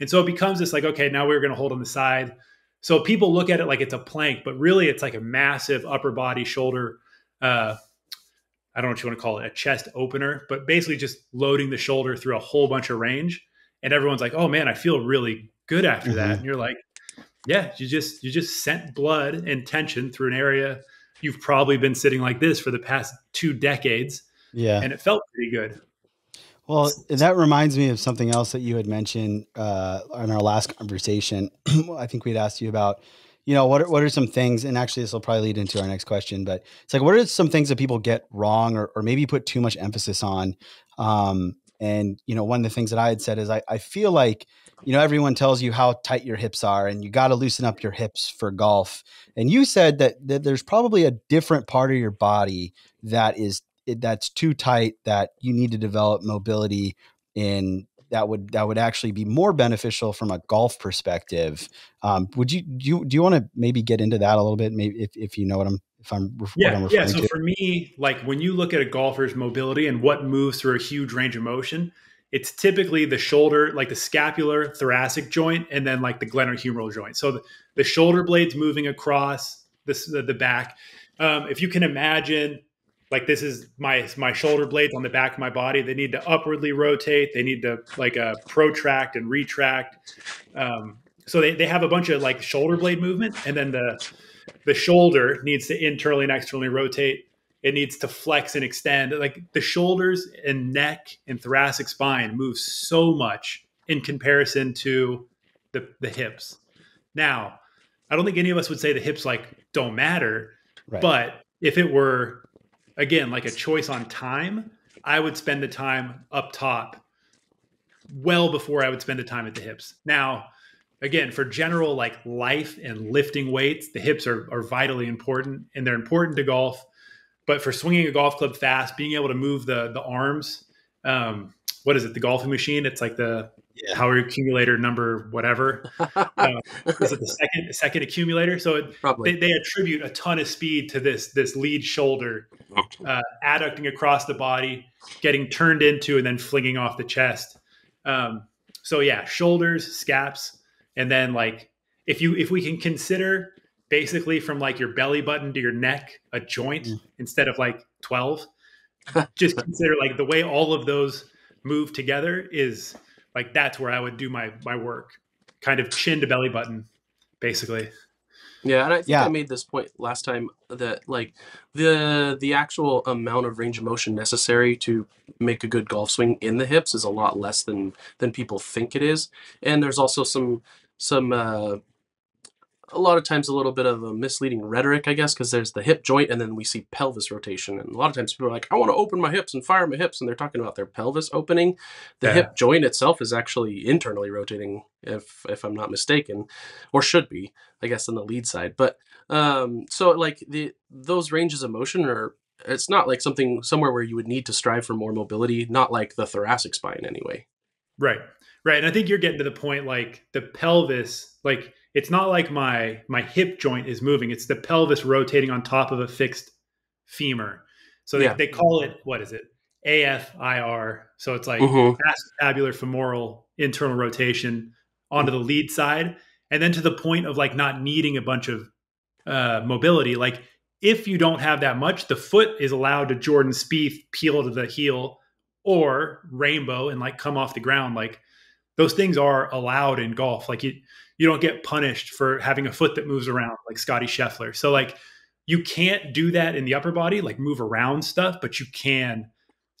And so it becomes this like, okay, now we're going to hold on the side. So people look at it like it's a plank, but really it's like a massive upper body shoulder. Uh, I don't know what you want to call it, a chest opener, but basically just loading the shoulder through a whole bunch of range. And everyone's like, oh man, I feel really good after mm-hmm. that. And you're like, yeah, you just you just sent blood and tension through an area you've probably been sitting like this for the past two decades. Yeah. And it felt pretty good. Well, that reminds me of something else that you had mentioned uh, in our last conversation. *clears throat* I think we'd asked you about, you know, what are, what are some things, and actually this will probably lead into our next question, but it's like, what are some things that people get wrong or, or maybe put too much emphasis on? Um, and, you know, one of the things that I had said is I, I feel like, you know, everyone tells you how tight your hips are and you got to loosen up your hips for golf. And you said that, that there's probably a different part of your body that is it, that's too tight that you need to develop mobility in that would that would actually be more beneficial from a golf perspective. Um, would you do you, do you want to maybe get into that a little bit? Maybe if, if you know what I'm if I'm yeah I'm yeah. So to. for me, like when you look at a golfer's mobility and what moves through a huge range of motion, it's typically the shoulder, like the scapular thoracic joint, and then like the glenohumeral joint. So the, the shoulder blades moving across this the, the back. Um, if you can imagine like this is my my shoulder blades on the back of my body. They need to upwardly rotate. They need to like uh, protract and retract. Um, so they, they have a bunch of like shoulder blade movement and then the the shoulder needs to internally and externally rotate. It needs to flex and extend. Like the shoulders and neck and thoracic spine move so much in comparison to the the hips. Now i don't think any of us would say the hips like don't matter right. but if it were again, like a choice on time, I would spend the time up top well before I would spend the time at the hips. Now, again, for general like life and lifting weights, the hips are, are vitally important and they're important to golf. But for swinging a golf club fast, being able to move the the arms, um, what is it? The golfing machine? It's like the yeah. power accumulator number whatever. *laughs* uh, is it the second second accumulator? So it, they, they, attribute a ton of speed to this this lead shoulder, uh, adducting across the body, getting turned into, and then flinging off the chest. Um, so yeah, shoulders, scaps, and then like if you if we can consider basically from like your belly button to your neck a joint mm. instead of like 12 *laughs* just consider like the way all of those move together is like that's where I would do my my work, kind of chin to belly button, basically. Yeah, and I think yeah. I made this point last time that like the the actual amount of range of motion necessary to make a good golf swing in the hips is a lot less than than people think it is. And there's also some some uh, a lot of times a little bit of a misleading rhetoric, I guess, because there's the hip joint and then we see pelvis rotation. And a lot of times people are like, I want to open my hips and fire my hips. And they're talking about their pelvis opening. The yeah. hip joint itself is actually internally rotating, if if I'm not mistaken, or should be, I guess, on the lead side. But um, so like the those ranges of motion are it's not like something somewhere where you would need to strive for more mobility, not like the thoracic spine anyway. Right. Right. And I think you're getting to the point like the pelvis, like it's not like my my hip joint is moving. It's the pelvis rotating on top of a fixed femur. So they, yeah. they call it what is it? AFIR. So it's like mm-hmm. acetabular femoral internal rotation onto the lead side. And then to the point of like not needing a bunch of uh, mobility. Like if you don't have that much, the foot is allowed to Jordan Spieth peel to the heel or rainbow and like come off the ground. Like those things are allowed in golf. Like you, you don't get punished for having a foot that moves around like Scotty Scheffler. So like you can't do that in the upper body, like move around stuff, but you can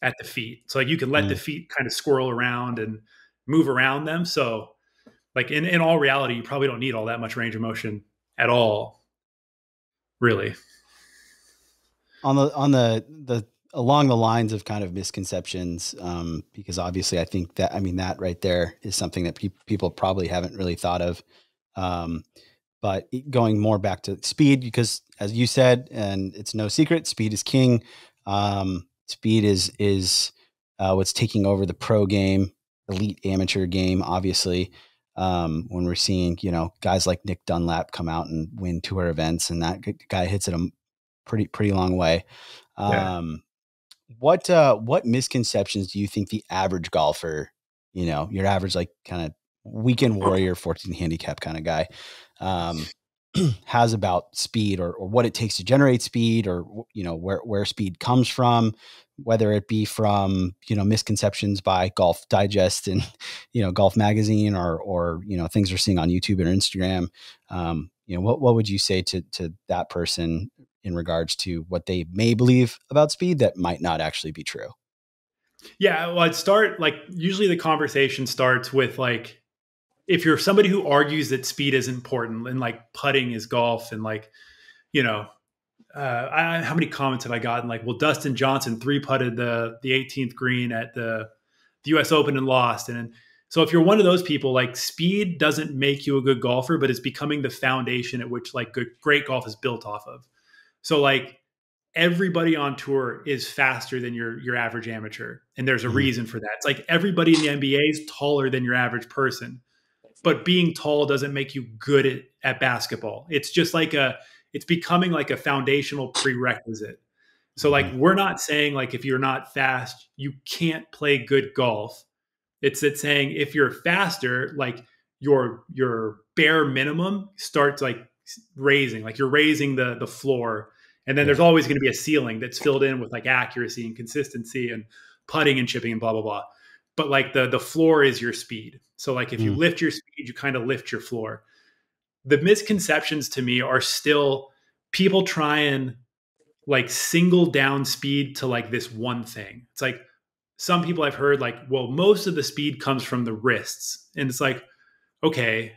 at the feet. So like you can let mm. the feet kind of swirl around and move around them. So like in, in all reality, you probably don't need all that much range of motion at all. Really. On the on the the along the lines of kind of misconceptions, um, because obviously I think that, I mean, that right there is something that pe- people probably haven't really thought of. Um, but going more back to speed, because as you said, and it's no secret, speed is king. Um, speed is, is uh, what's taking over the pro game, elite amateur game, obviously. Um, when we're seeing, you know, guys like Nick Dunlap come out and win tour events, and that guy hits it a pretty pretty long way. Um, what uh, what misconceptions do you think the average golfer, you know, your average like kind of weekend *clears throat* warrior, 14 handicap kind of guy, um, *clears throat* has about speed or, or what it takes to generate speed or you know where where speed comes from whether it be from you know misconceptions by golf digest and *laughs* you know golf magazine or or you know things we're seeing on youtube or instagram um, you know what, what would you say to to that person in regards to what they may believe about speed that might not actually be true. Yeah, well, I'd start like usually the conversation starts with like if you're somebody who argues that speed is important and like putting is golf and like you know uh, I, how many comments have I gotten like well Dustin Johnson three putted the the 18th green at the the U.S. Open and lost and so if you're one of those people like speed doesn't make you a good golfer but it's becoming the foundation at which like good great golf is built off of so like everybody on tour is faster than your your average amateur, and there's a mm-hmm. reason for that. It's like everybody in the NBA is taller than your average person, but being tall doesn't make you good at, at basketball. It's just like a it's becoming like a foundational prerequisite. So like mm-hmm. we're not saying like if you're not fast, you can't play good golf. It's that saying if you're faster, like your your bare minimum starts like raising, like you're raising the the floor and then there's always going to be a ceiling that's filled in with like accuracy and consistency and putting and chipping and blah blah blah. But like the the floor is your speed. So like if you mm. lift your speed, you kind of lift your floor. The misconceptions to me are still people try and like single down speed to like this one thing. It's like some people I've heard like, well, most of the speed comes from the wrists. And it's like, okay,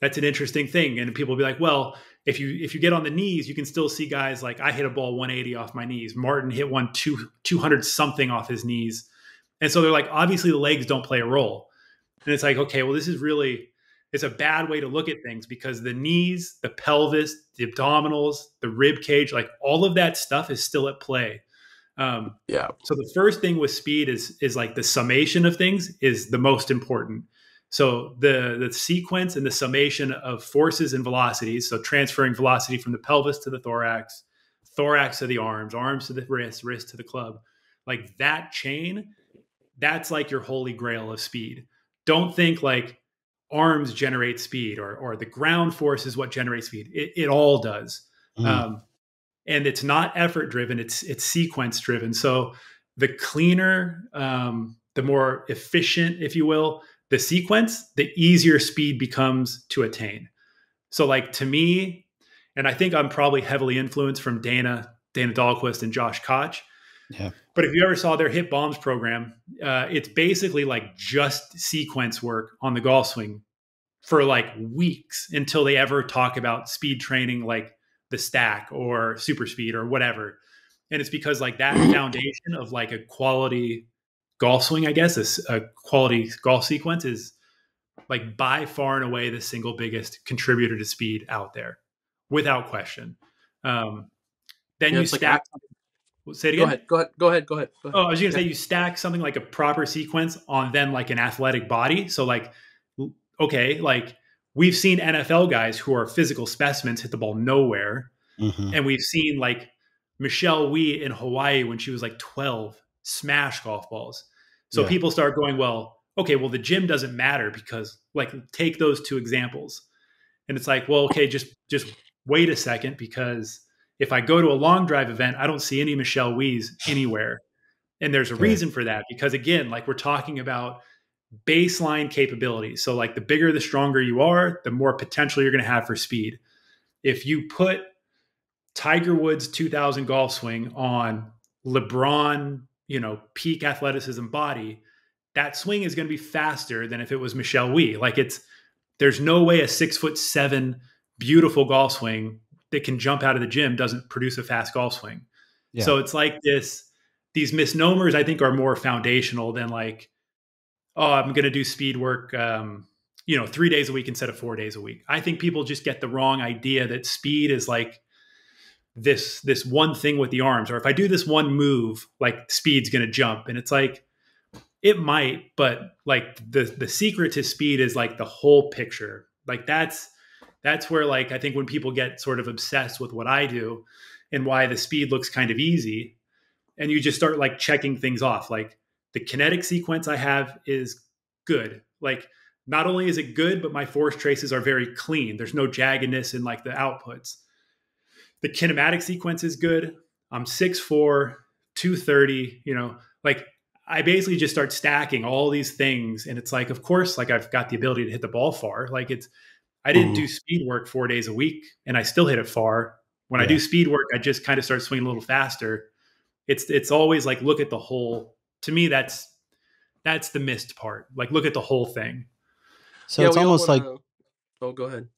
that's an interesting thing. And people will be like, well, if you if you get on the knees, you can still see guys like I hit a ball 180 off my knees. Martin hit one two, 200 something off his knees. And so they're like, obviously the legs don't play a role. And it's like, okay, well, this is really it's a bad way to look at things because the knees, the pelvis, the abdominals, the rib cage, like all of that stuff is still at play. Um, yeah. So the first thing with speed is is like the summation of things is the most important. So the the sequence and the summation of forces and velocities, so transferring velocity from the pelvis to the thorax, thorax to the arms, arms to the wrist, wrist to the club, like that chain, that's like your holy grail of speed. Don't think like arms generate speed or or the ground force is what generates speed. It, it all does. Mm. Um, and it's not effort driven, it's it's sequence driven. So the cleaner, um, the more efficient, if you will, the sequence, the easier speed becomes to attain. So, like to me, and I think I'm probably heavily influenced from Dana, Dana Dahlquist, and Josh Koch. Yeah. But if you ever saw their Hit Bombs program, uh, it's basically like just sequence work on the golf swing for like weeks until they ever talk about speed training like the stack or super speed or whatever. And it's because like that *clears throat* foundation of like a quality golf swing, I guess, a, a quality golf sequence is like by far and away the single biggest contributor to speed out there, without question. Um, then yeah, you stack. Like, say it again. Go ahead. Go ahead. Go ahead. Go ahead. Go ahead. Oh, I was going to yeah. say you stack something like a proper sequence on then like an athletic body. So like, okay, like we've seen NFL guys who are physical specimens hit the ball nowhere, mm-hmm. and we've seen like Michelle Wie in Hawaii when she was like 12 smash golf balls. So yeah. people start going, well, okay, well, the gym doesn't matter because like take those two examples. And it's like, well, okay, just just wait a second because if I go to a long drive event, I don't see any Michelle Wies anywhere. And there's a okay. reason for that because again, like we're talking about baseline capabilities. So like the bigger the stronger you are, the more potential you're going to have for speed. If you put Tiger Woods 2000 golf swing on LeBron you know, peak athleticism body, that swing is going to be faster than if it was Michelle Wie. Like it's there's no way a six foot seven beautiful golf swing that can jump out of the gym doesn't produce a fast golf swing. Yeah. So it's like this these misnomers I think are more foundational than like, oh, I'm going to do speed work, um, you know, three days a week instead of four days a week. I think people just get the wrong idea that speed is like this this one thing with the arms or if i do this one move like speed's going to jump. And it's like it might but like the the secret to speed is like the whole picture. Like that's that's where like i think when people get sort of obsessed with what i do and why the speed looks kind of easy and you just start like checking things off like the kinetic sequence i have is good. Like not only is it good but my force traces are very clean. There's no jaggedness in like the outputs the kinematic sequence is good. I'm 6'4, 230, you know, like I basically just start stacking all these things. And it's like, of course, like I've got the ability to hit the ball far. Like it's, I didn't mm-hmm. do speed work four days a week and I still hit it far. When yeah. I do speed work, I just kind of start swinging a little faster. It's, it's always like, look at the whole, to me, that's, that's the missed part. Like, look at the whole thing. So yeah, it's almost wanna... like, oh, go ahead.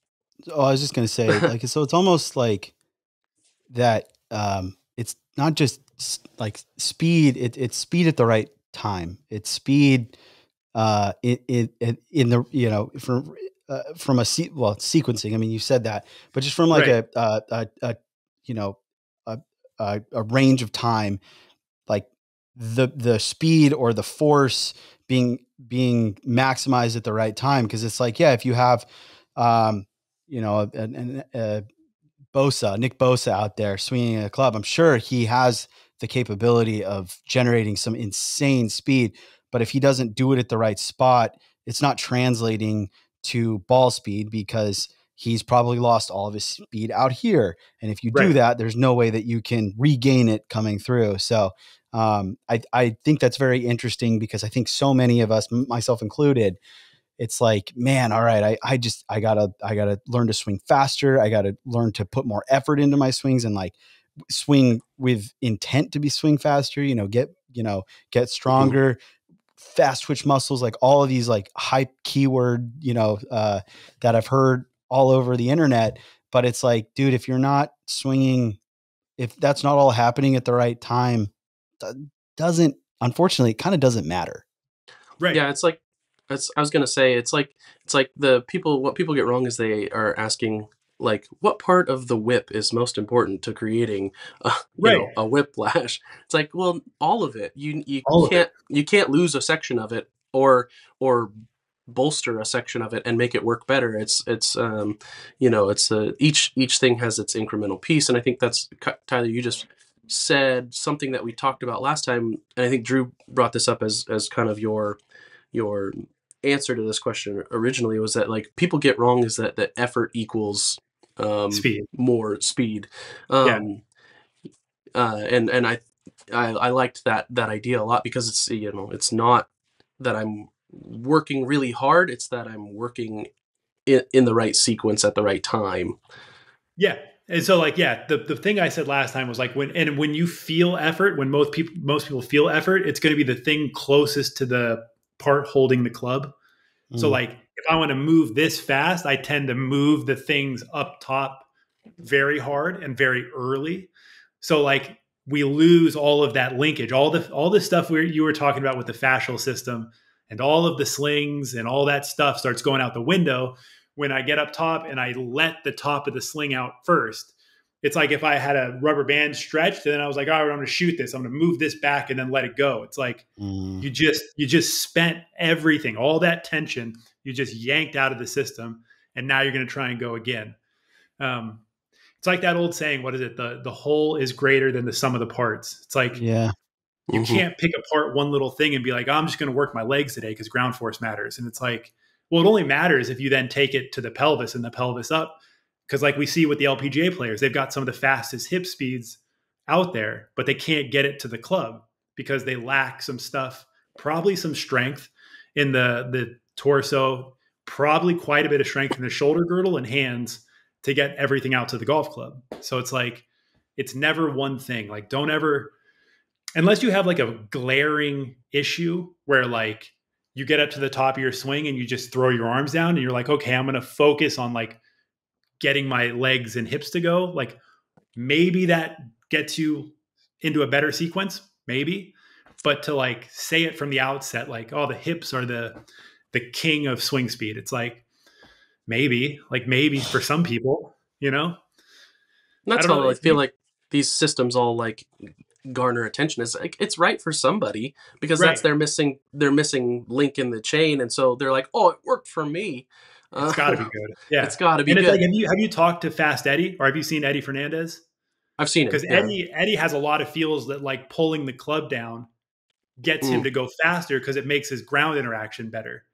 Oh, I was just going to say, *laughs* like, so it's almost like that um, it's not just like speed; it, it's speed at the right time. It's speed uh, in, in, in the you know from uh, from a se- well sequencing. I mean, you said that, but just from like right. a, a, a, a you know a, a, a range of time, like the the speed or the force being being maximized at the right time. Because it's like, yeah, if you have um, you know, an, a, Bosa, Nick Bosa out there swinging a club, I'm sure he has the capability of generating some insane speed. But if he doesn't do it at the right spot, it's not translating to ball speed because he's probably lost all of his speed out here. And if you right. do that, there's no way that you can regain it coming through. So um, I, I think that's very interesting because I think so many of us, myself included, it's like man all right I, I just i gotta i gotta learn to swing faster i gotta learn to put more effort into my swings and like swing with intent to be swing faster you know get you know get mm-hmm. stronger mm-hmm. fast twitch muscles like all of these like hype keyword you know uh, that i've heard all over the internet but it's like dude if you're not swinging if that's not all happening at the right time doesn't unfortunately it kind of doesn't matter right yeah it's like that's I was gonna say it's like it's like the people what people get wrong is they are asking like what part of the whip is most important to creating a, right. know, a whiplash? *laughs* It's like well all of it. You you all can't you can't lose a section of it or or bolster a section of it and make it work better. It's it's um you know it's a, each each thing has its incremental piece and i think that's tyler you just said something that we talked about last time and i think drew brought this up as as kind of your your answer to this question originally was that like people get wrong is that that effort equals um, speed. more speed. Um, yeah. uh, and and I, I i liked that that idea a lot because it's you know it's not that i'm working really hard it's that i'm working in, in the right sequence at the right time. Yeah. And so like yeah the, the thing i said last time was like when and when you feel effort when most people most people feel effort it's going to be the thing closest to the part holding the club. Mm. So like if I want to move this fast, I tend to move the things up top very hard and very early. So like we lose all of that linkage, all the all the stuff where you were talking about with the fascial system and all of the slings and all that stuff starts going out the window when I get up top and I let the top of the sling out first. It's like if I had a rubber band stretched and then I was like, all right, I'm going to shoot this. I'm going to move this back and then let it go. It's like mm. you just you just spent everything, all that tension, you just yanked out of the system, and now you're going to try and go again. Um, it's like that old saying, what is it? The the whole is greater than the sum of the parts. It's like yeah. You mm-hmm. can't pick apart one little thing and be like, oh, I'm just going to work my legs today because ground force matters. And it's like, well, it only matters if you then take it to the pelvis and the pelvis up. Because, like we see with the LPGA players, they've got some of the fastest hip speeds out there, but they can't get it to the club because they lack some stuff, probably some strength in the the torso, probably quite a bit of strength in the shoulder girdle and hands to get everything out to the golf club. So it's like it's never one thing. Like don't ever unless you have like a glaring issue where like you get up to the top of your swing and you just throw your arms down and you're like, okay, I'm going to focus on like getting my legs and hips to go. Like maybe that gets you into a better sequence, maybe. But to like say it from the outset, like, oh, the hips are the the king of swing speed. It's like maybe, like maybe for some people, you know. That's I all. Know. I feel like these systems all like garner attention is like it's right for somebody because right. that's their missing their missing link in the chain and so they're like oh it worked for me it's got to be good yeah it's got to be and good like, have you have you talked to fast eddie or have you seen eddie fernandez i've seen it because yeah. eddie eddie has a lot of feels that like pulling the club down gets mm. him to go faster because it makes his ground interaction better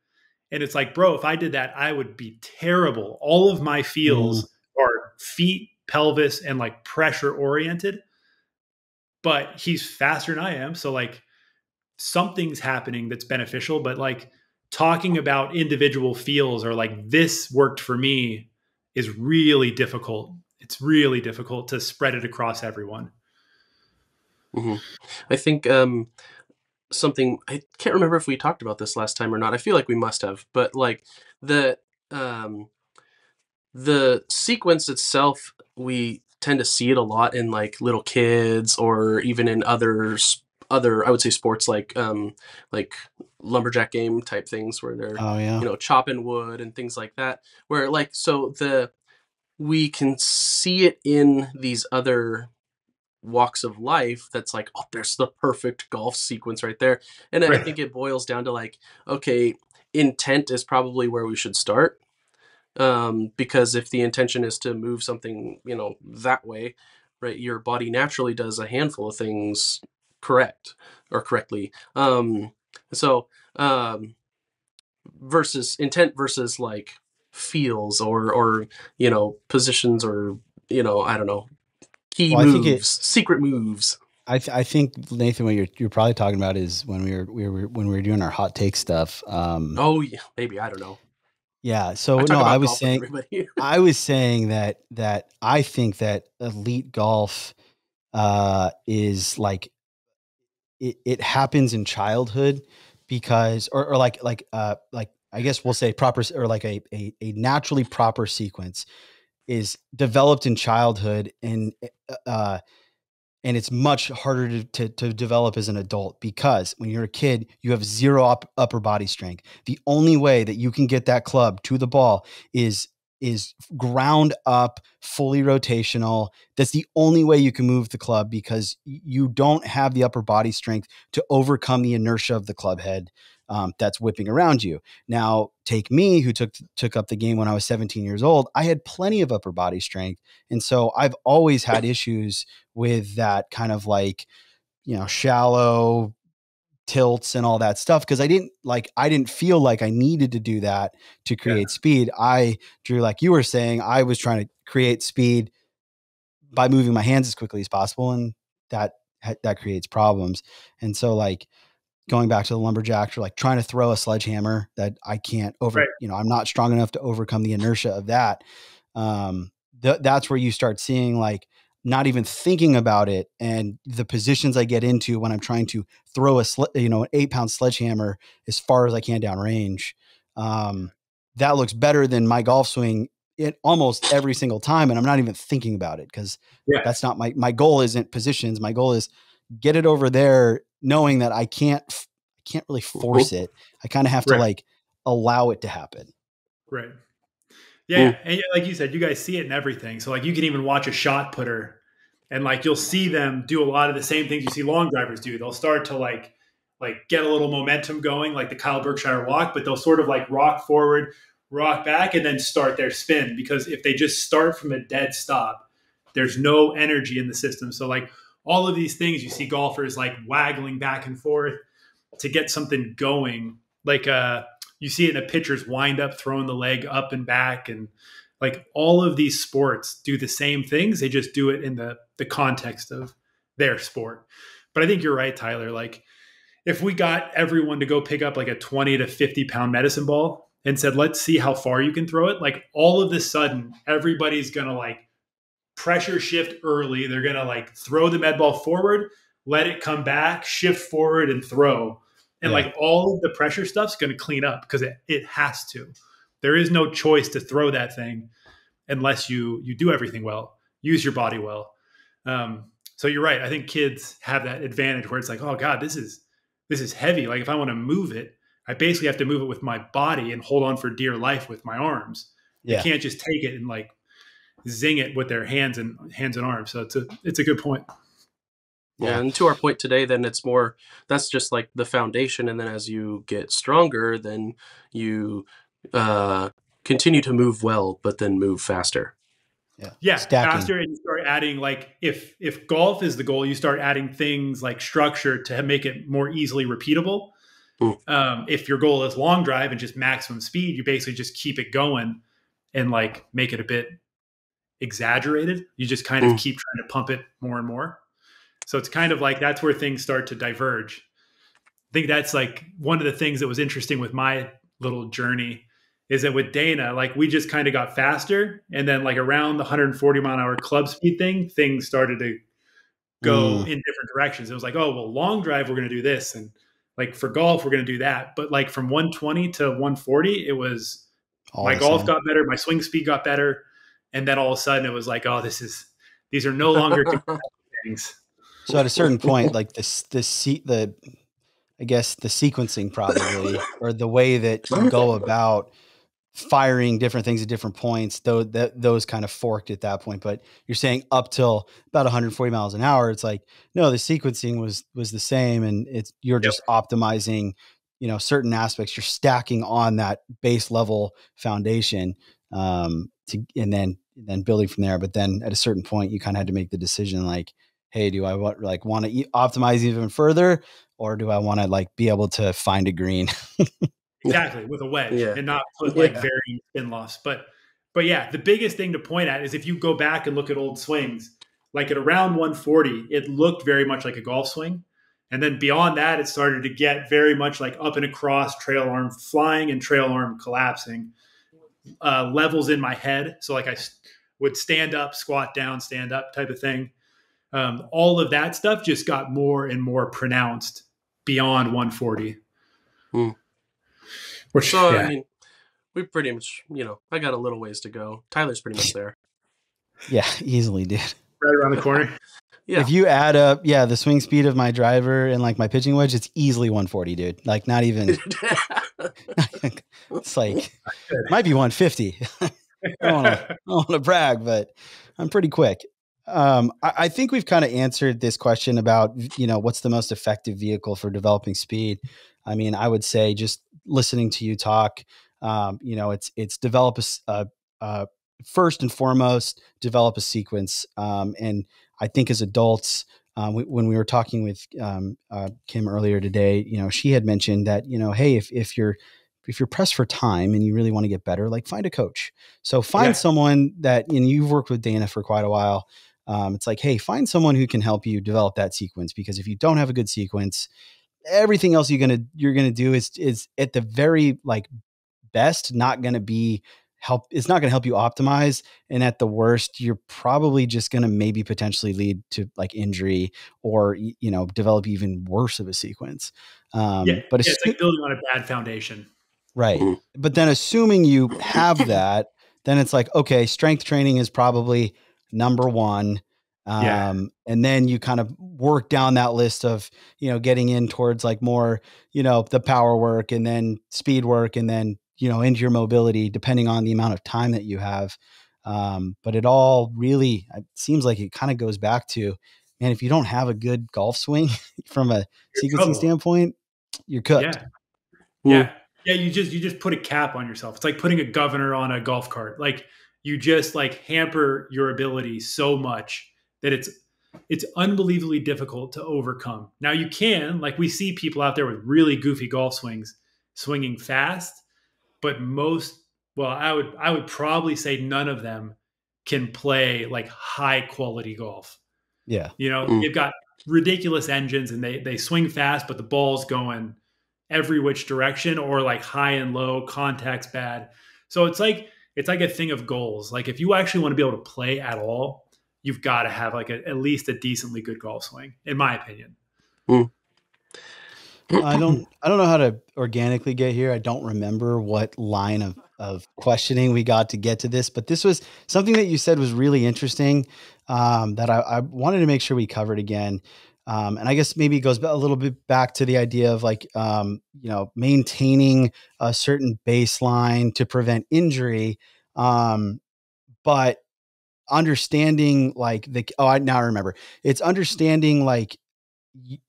and it's like bro if i did that i would be terrible all of my feels mm. are feet pelvis and like pressure oriented but he's faster than I am. So like something's happening that's beneficial, but like talking about individual feels or like this worked for me is really difficult. It's really difficult to spread it across everyone. Mm-hmm. I think um, something I can't remember if we talked about this last time or not. I feel like we must have, but like the um, the sequence itself, we tend to see it a lot in like little kids or even in other other I would say sports like um like lumberjack game type things where they're oh, yeah. you know chopping wood and things like that where like so the we can see it in these other walks of life that's like oh there's the perfect golf sequence right there and right. i think it boils down to like okay intent is probably where we should start um, because if the intention is to move something you know that way right your body naturally does a handful of things correct or correctly um, so um, versus intent versus like feels or or you know positions or you know i don't know key well, moves it, secret moves I, th- I think Nathan, what you're you're probably talking about is when we were we were when we were doing our hot take stuff. Um, oh yeah, maybe I don't know. Yeah. So I no, I was saying *laughs* I was saying that that I think that elite golf uh is like it, it happens in childhood because or, or like like uh like I guess we'll say proper or like a, a a naturally proper sequence is developed in childhood and uh, uh and it's much harder to, to, to, develop as an adult because when you're a kid you have zero up, upper body strength. The only way that you can get that club to the ball is is ground up fully rotational that's the only way you can move the club because you don't have the upper body strength to overcome the inertia of the club head um, that's whipping around you. Now, take me, who took took up the game when I was 17 years old. I had plenty of upper body strength, and so I've always had issues with that kind of like, you know, shallow tilts and all that stuff because I didn't like I didn't feel like I needed to do that to create yeah. speed. I drew like you were saying, I was trying to create speed by moving my hands as quickly as possible and that that creates problems. And so like going back to the lumberjacks or like trying to throw a sledgehammer that I can't over, right. you know, I'm not strong enough to overcome the inertia of that. Um, th- that's where you start seeing like not even thinking about it and the positions I get into when I'm trying to throw a, you know, an eight pound sledgehammer as far as I can down range. um, that looks better than my golf swing it almost every single time and i'm not even thinking about it because yeah. that's not my my goal isn't positions my goal is get it over there knowing that i can't i can't really force it i kind of have to like allow it to happen right yeah and like you said you guys see it in everything so like you can even watch a shot putter and like you'll see them do a lot of the same things you see long drivers do. They'll start to like like get a little momentum going like the kyle berkshire walk but they'll sort of like rock forward rock back and then start their spin because if they just start from a dead stop there's no energy in the system. So like all of these things you see golfers like waggling back and forth to get something going. Like uh you see it in a pitcher's wind up throwing the leg up and back and like all of these sports do the same things they just do it in the the context of their sport but i think you're right tyler like if we got everyone to go pick up like a 20 to 50 pound medicine ball and said, let's see how far you can throw it, like all of a sudden, everybody's going to like pressure shift early. They're going to like throw the med ball forward, let it come back, shift forward and throw. And yeah. like all of the pressure stuff's going to clean up because it, it has to. There is no choice to throw that thing unless you you do everything well, use your body well. Um, so you're right. I think kids have that advantage where it's like, oh God, this is this is heavy. Like if I want to move it, I basically have to move it with my body and hold on for dear life with my arms. Yeah. can't just take it and like zing it with their hands and hands and arms. So it's a it's a good point. Yeah, and to our point today, then it's more that's just like the foundation, and then as you get stronger, then you uh, continue to move well, but then move faster. Yeah, yeah, Stacking. faster, and you start adding like if if golf is the goal, you start adding things like structure to make it more easily repeatable. Um, if your goal is long drive and just maximum speed, you basically just keep it going and like make it a bit exaggerated. You just kind of keep trying to pump it more and more. So it's kind of like that's where things start to diverge. I think that's like one of the things that was interesting with my little journey is that with Dana, like we just kind of got faster. And then like around the 140 mile an hour club speed thing, things started to go mm. in different directions. It was like, oh, well, long drive, we're going to do this. And like for golf, we're going to do that. But like from 120 to 140, it was all my golf got better, my swing speed got better, and then all of a sudden it was like, oh, this is these are no longer *laughs* things. So at a certain point, like this, this the, I guess the sequencing probably, or the way that you go about firing different things at different points though that those kind of forked at that point. But you're saying up till about 140 miles an hour it's like no the sequencing was was the same and it's you're yep. just optimizing you know certain aspects. You're stacking on that base level foundation um to and then then building from there. But then at a certain point you kind of had to make the decision like hey do i want like want to optimize even further or do i want to like be able to find a green *laughs* exactly with a *laughs* wedge yeah. and not put like yeah. varying spin loss. But but yeah, the biggest thing to point at is if you go back and look at old swings, like at around 140, it looked very much like a golf swing. And then beyond that, it started to get very much like up and across, trail arm flying and trail arm collapsing. Uh, levels in my head. So like I would stand up, squat down, stand up type of thing. Um, all of that stuff just got more and more pronounced beyond 140. Hmm. Which, so yeah. I mean, we pretty much, you know, I got a little ways to go. Tyler's pretty much there. *laughs* Yeah, easily, dude. Right around the corner. *laughs* yeah. If you add up, yeah, the swing speed of my driver and like my pitching wedge, it's easily 140, dude. Like not even. *laughs* it's like might be 150. I don't want to brag, but I'm pretty quick. Um, I, I, think we've kind of answered this question about you know what's the most effective vehicle for developing speed. I mean, I would say just listening to you talk, um, you know, it's it's develop a, first and foremost develop a sequence. Um, and I think as adults, um, we, when we were talking with um, uh, Kim earlier today, you know, she had mentioned that you know, hey, if if you're if you're pressed for time and you really want to get better, like find a coach. So find yeah. someone that and you've worked with Dana for quite a while. Um, it's like, hey, find someone who can help you develop that sequence because if you don't have a good sequence, everything else you're gonna you're gonna do is is at the very like best not gonna be help it's not going to help you optimize and at the worst you're probably just going to maybe potentially lead to like injury or you know develop even worse of a sequence um yeah, but it's, yeah, it's like building on a bad foundation Right. Mm. But then assuming you have that, then it's like, okay, strength training is probably number one. Um, yeah. and then you kind of work down that list of, you know, getting in towards like more, you know, the power work and then speed work and then, you know, into your mobility, depending on the amount of time that you have. Um, but it all really it seems like it kind of goes back to, man, if you don't have a good golf swing *laughs* from a you're sequencing trouble. standpoint, you're cooked. Yeah. Yeah. Yeah. You just, you just put a cap on yourself. It's like putting a governor on a golf cart. Like you just like hamper your ability so much that it's it's unbelievably difficult to overcome. Now you can, like we see people out there with really goofy golf swings swinging fast, but most well, I would I would probably say none of them can play like high quality golf. Yeah. You know, mm. they've got ridiculous engines and they they swing fast, but the ball's going every which direction or like high and low, contacts bad. So it's like it's like a thing of goals. Like if you actually want to be able to play at all, you've got to have like a, at least a decently good golf swing, in my opinion. Mm. I don't I don't know how to organically get here. I don't remember what line of, of questioning we got to get to this, but this was something that you said was really interesting um, that I, I, wanted to make sure we covered again. Um, and I guess maybe it goes a little bit back to the idea of like, um, you know, maintaining a certain baseline to prevent injury. Um, but understanding like the oh I now remember. It's understanding like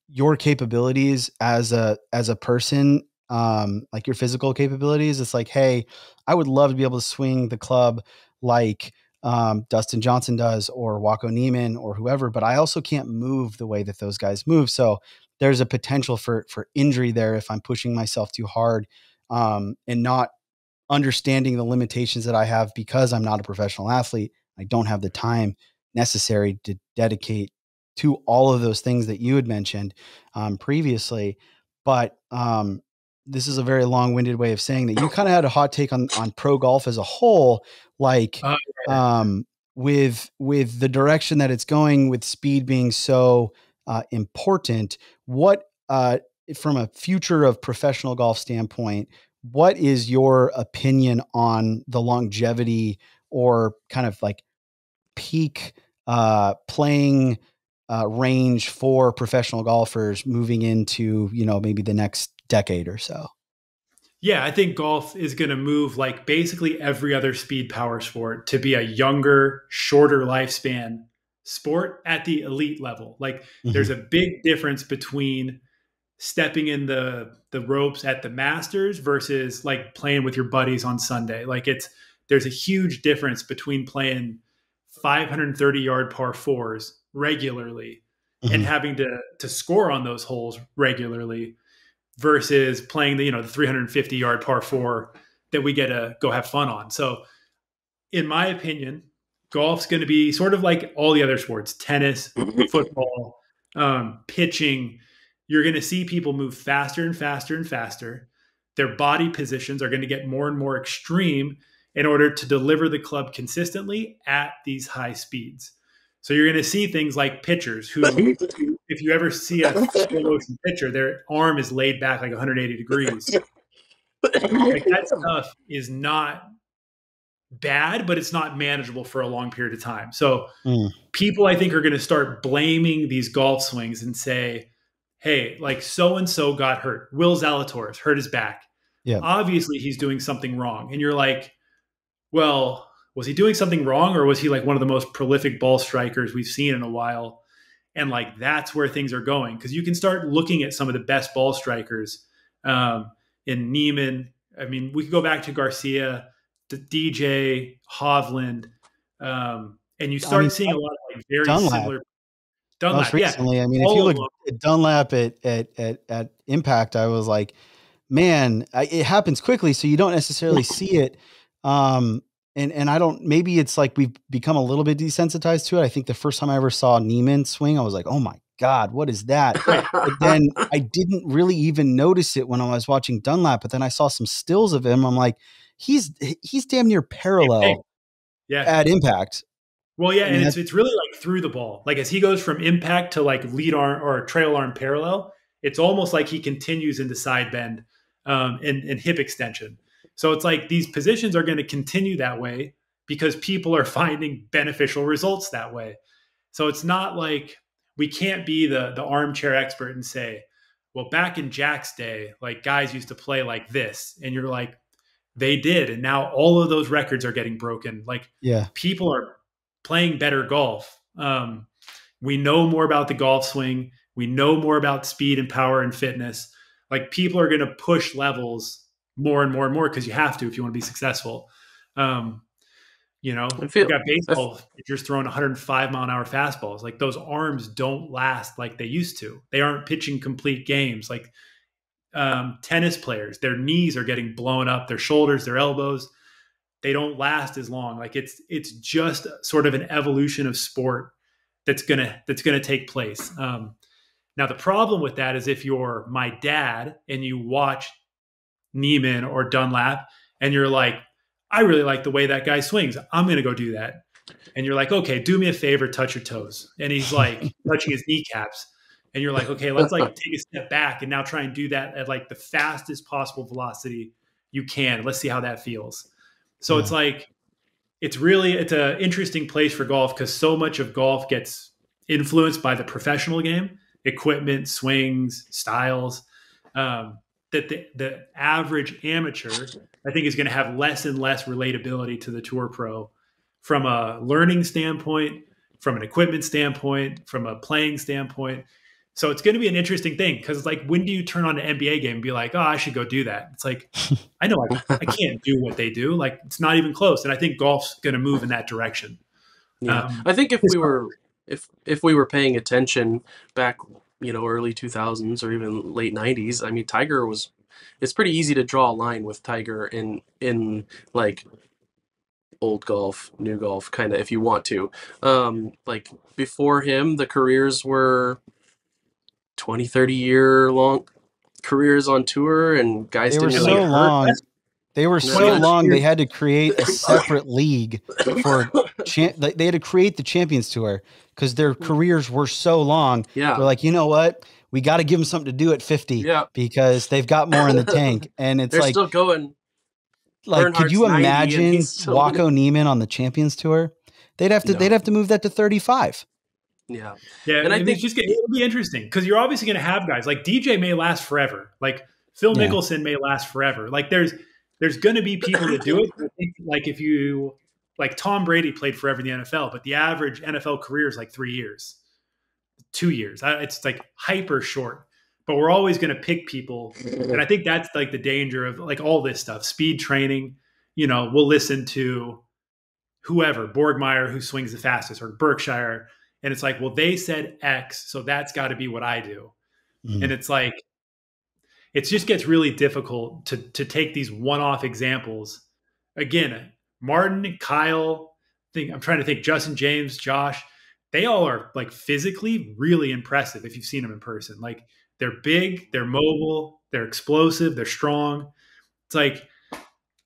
your capabilities as a as a person um like your physical capabilities. It's like hey I would love to be able to swing the club like um, Dustin Johnson does or Joaquin Niemann or whoever, but I also can't move the way that those guys move. So there's a potential for for injury there if I'm pushing myself too hard um, and not understanding the limitations that I have because I'm not a professional athlete I don't have the time necessary to dedicate to all of those things that you had mentioned um, previously. But um, this is a very long-winded way of saying that you kind of had a hot take on on pro golf as a whole, like uh, um, with with the direction that it's going, with speed being so uh, important. What uh, from a future of professional golf standpoint, what is your opinion on the longevity or kind of like peak uh, playing uh, range for professional golfers moving into you know maybe the next decade or so? Yeah, I think golf is going to move like basically every other speed power sport to be a younger, shorter lifespan sport at the elite level. Like mm-hmm. there's a big difference between stepping in the the ropes at the Masters versus like playing with your buddies on Sunday. Like it's there's a huge difference between playing 530 yard par fours regularly mm-hmm. and having to to score on those holes regularly versus playing the you know the 350 yard par four that we get to go have fun on. So, in my opinion, golf's going to be sort of like all the other sports: tennis, football, um, pitching. You're going to see people move faster and faster and faster. Their body positions are going to get more and more extreme in order to deliver the club consistently at these high speeds. So you're going to see things like pitchers who, *laughs* if you ever see a slow *laughs* motion pitcher, their arm is laid back like 180 degrees. *laughs* Like that stuff is not bad, but it's not manageable for a long period of time. So mm. people, I think, are going to start blaming these golf swings and say, "Hey, like so and so got hurt. Will Zalatoris hurt his back. Yeah, obviously he's doing something wrong." And you're like, well, was he doing something wrong or was he like one of the most prolific ball strikers we've seen in a while? And like that's where things are going because you can start looking at some of the best ball strikers um, in Niemann. I mean, we could go back to Garcia, the DJ, Hovland, um, and you start I mean, seeing a lot of like very Dunlap. similar. Dunlap, Most recently, yeah. I mean, if you look at Dunlap at, at at at Impact, I was like, man, it happens quickly, so you don't necessarily see it um, and and I don't maybe it's like we've become a little bit desensitized to it. I think the first time I ever saw Niemann swing, I was like, oh my God, what is that? but then I *laughs* didn't really even notice it when I was watching Dunlap, but then I saw some stills of him. I'm like, he's he's damn near parallel yeah. at impact. Well, yeah, and it's it's really like through the ball. Like as he goes from impact to like lead arm or trail arm parallel, it's almost like he continues into side bend um, and, and hip extension. So it's like these positions are going to continue that way because people are *laughs* finding beneficial results that way. So it's not like we can't be the the armchair expert and say, well, back in Jack's day, like guys used to play like this, and you're like, they did, and now all of those records are getting broken. Like, yeah, people are playing better golf. Um, we know more about the golf swing. We know more about speed and power and fitness. Like people are going to push levels more and more and more because you have to if you want to be successful. Um, you know, I feel, you got baseball pitchers throwing 105 mile an hour fastballs. Like those arms don't last like they used to. They aren't pitching complete games. Like um, tennis players, their knees are getting blown up, their shoulders, their elbows. They don't last as long. Like it's it's just sort of an evolution of sport that's gonna that's gonna take place. Um, now the problem with that is if you're my dad and you watch Niemann or Dunlap and you're like, I really like the way that guy swings. I'm going to go do that. And you're like, okay, do me a favor, touch your toes. And he's like *laughs* touching his kneecaps. And you're like, okay, let's like *laughs* take a step back and now try and do that at like the fastest possible velocity you can. Let's see how that feels. So yeah. it's like, it's really, it's an interesting place for golf because so much of golf gets influenced by the professional game, equipment, swings, styles. Um, that the, the average amateur, I think, is going to have less and less relatability to the Tour Pro from a learning standpoint, from an equipment standpoint, from a playing standpoint. So it's going to be an interesting thing because it's like, when do you turn on an NBA game and be like, oh, I should go do that? It's like, I know I, I can't do what they do. Like, it's not even close. And I think golf's going to move in that direction. Yeah. Um, I think if we were if if we were paying attention back you know early 2000s or even late 90s i mean tiger was it's pretty easy to draw a line with tiger in in like old golf new golf kind of if you want to. Um like before him the careers were 20 30 year long careers on tour and guys they were so long they were so long they had to create a *laughs* separate league for *laughs* cha- they had to create the champions tour because their hmm. careers were so long. Yeah. They're like, you know what? We got to give them something to do at 50 yeah. because they've got more in the tank. *laughs* And it's They're like, still going. Like, Bernhard's could you imagine Joaquin Niemann on the Champions Tour? They'd have to, no. they'd have to move that to 35. Yeah. Yeah. And I think just it'll be interesting because you're obviously going to have guys like DJ may last forever. Like Phil Mickelson may last forever. Like there's, there's going to be people to do it. *laughs* I think like if you like Tom Brady played forever in the NFL, but the average NFL career is like three years, two years. It's like hyper short. But we're always going to pick people, and I think that's like the danger of like all this stuff. Speed training, you know, we'll listen to whoever Borgmeier who swings the fastest or Berkshire, and it's like, well, they said X, so that's got to be what I do. Mm. And it's like, it just gets really difficult to to take these one off examples. Again, Martin, Kyle, think I'm trying to think Justin James, Josh, they all are like physically really impressive if you've seen them in person. Like they're big, they're mobile, they're explosive, they're strong. It's like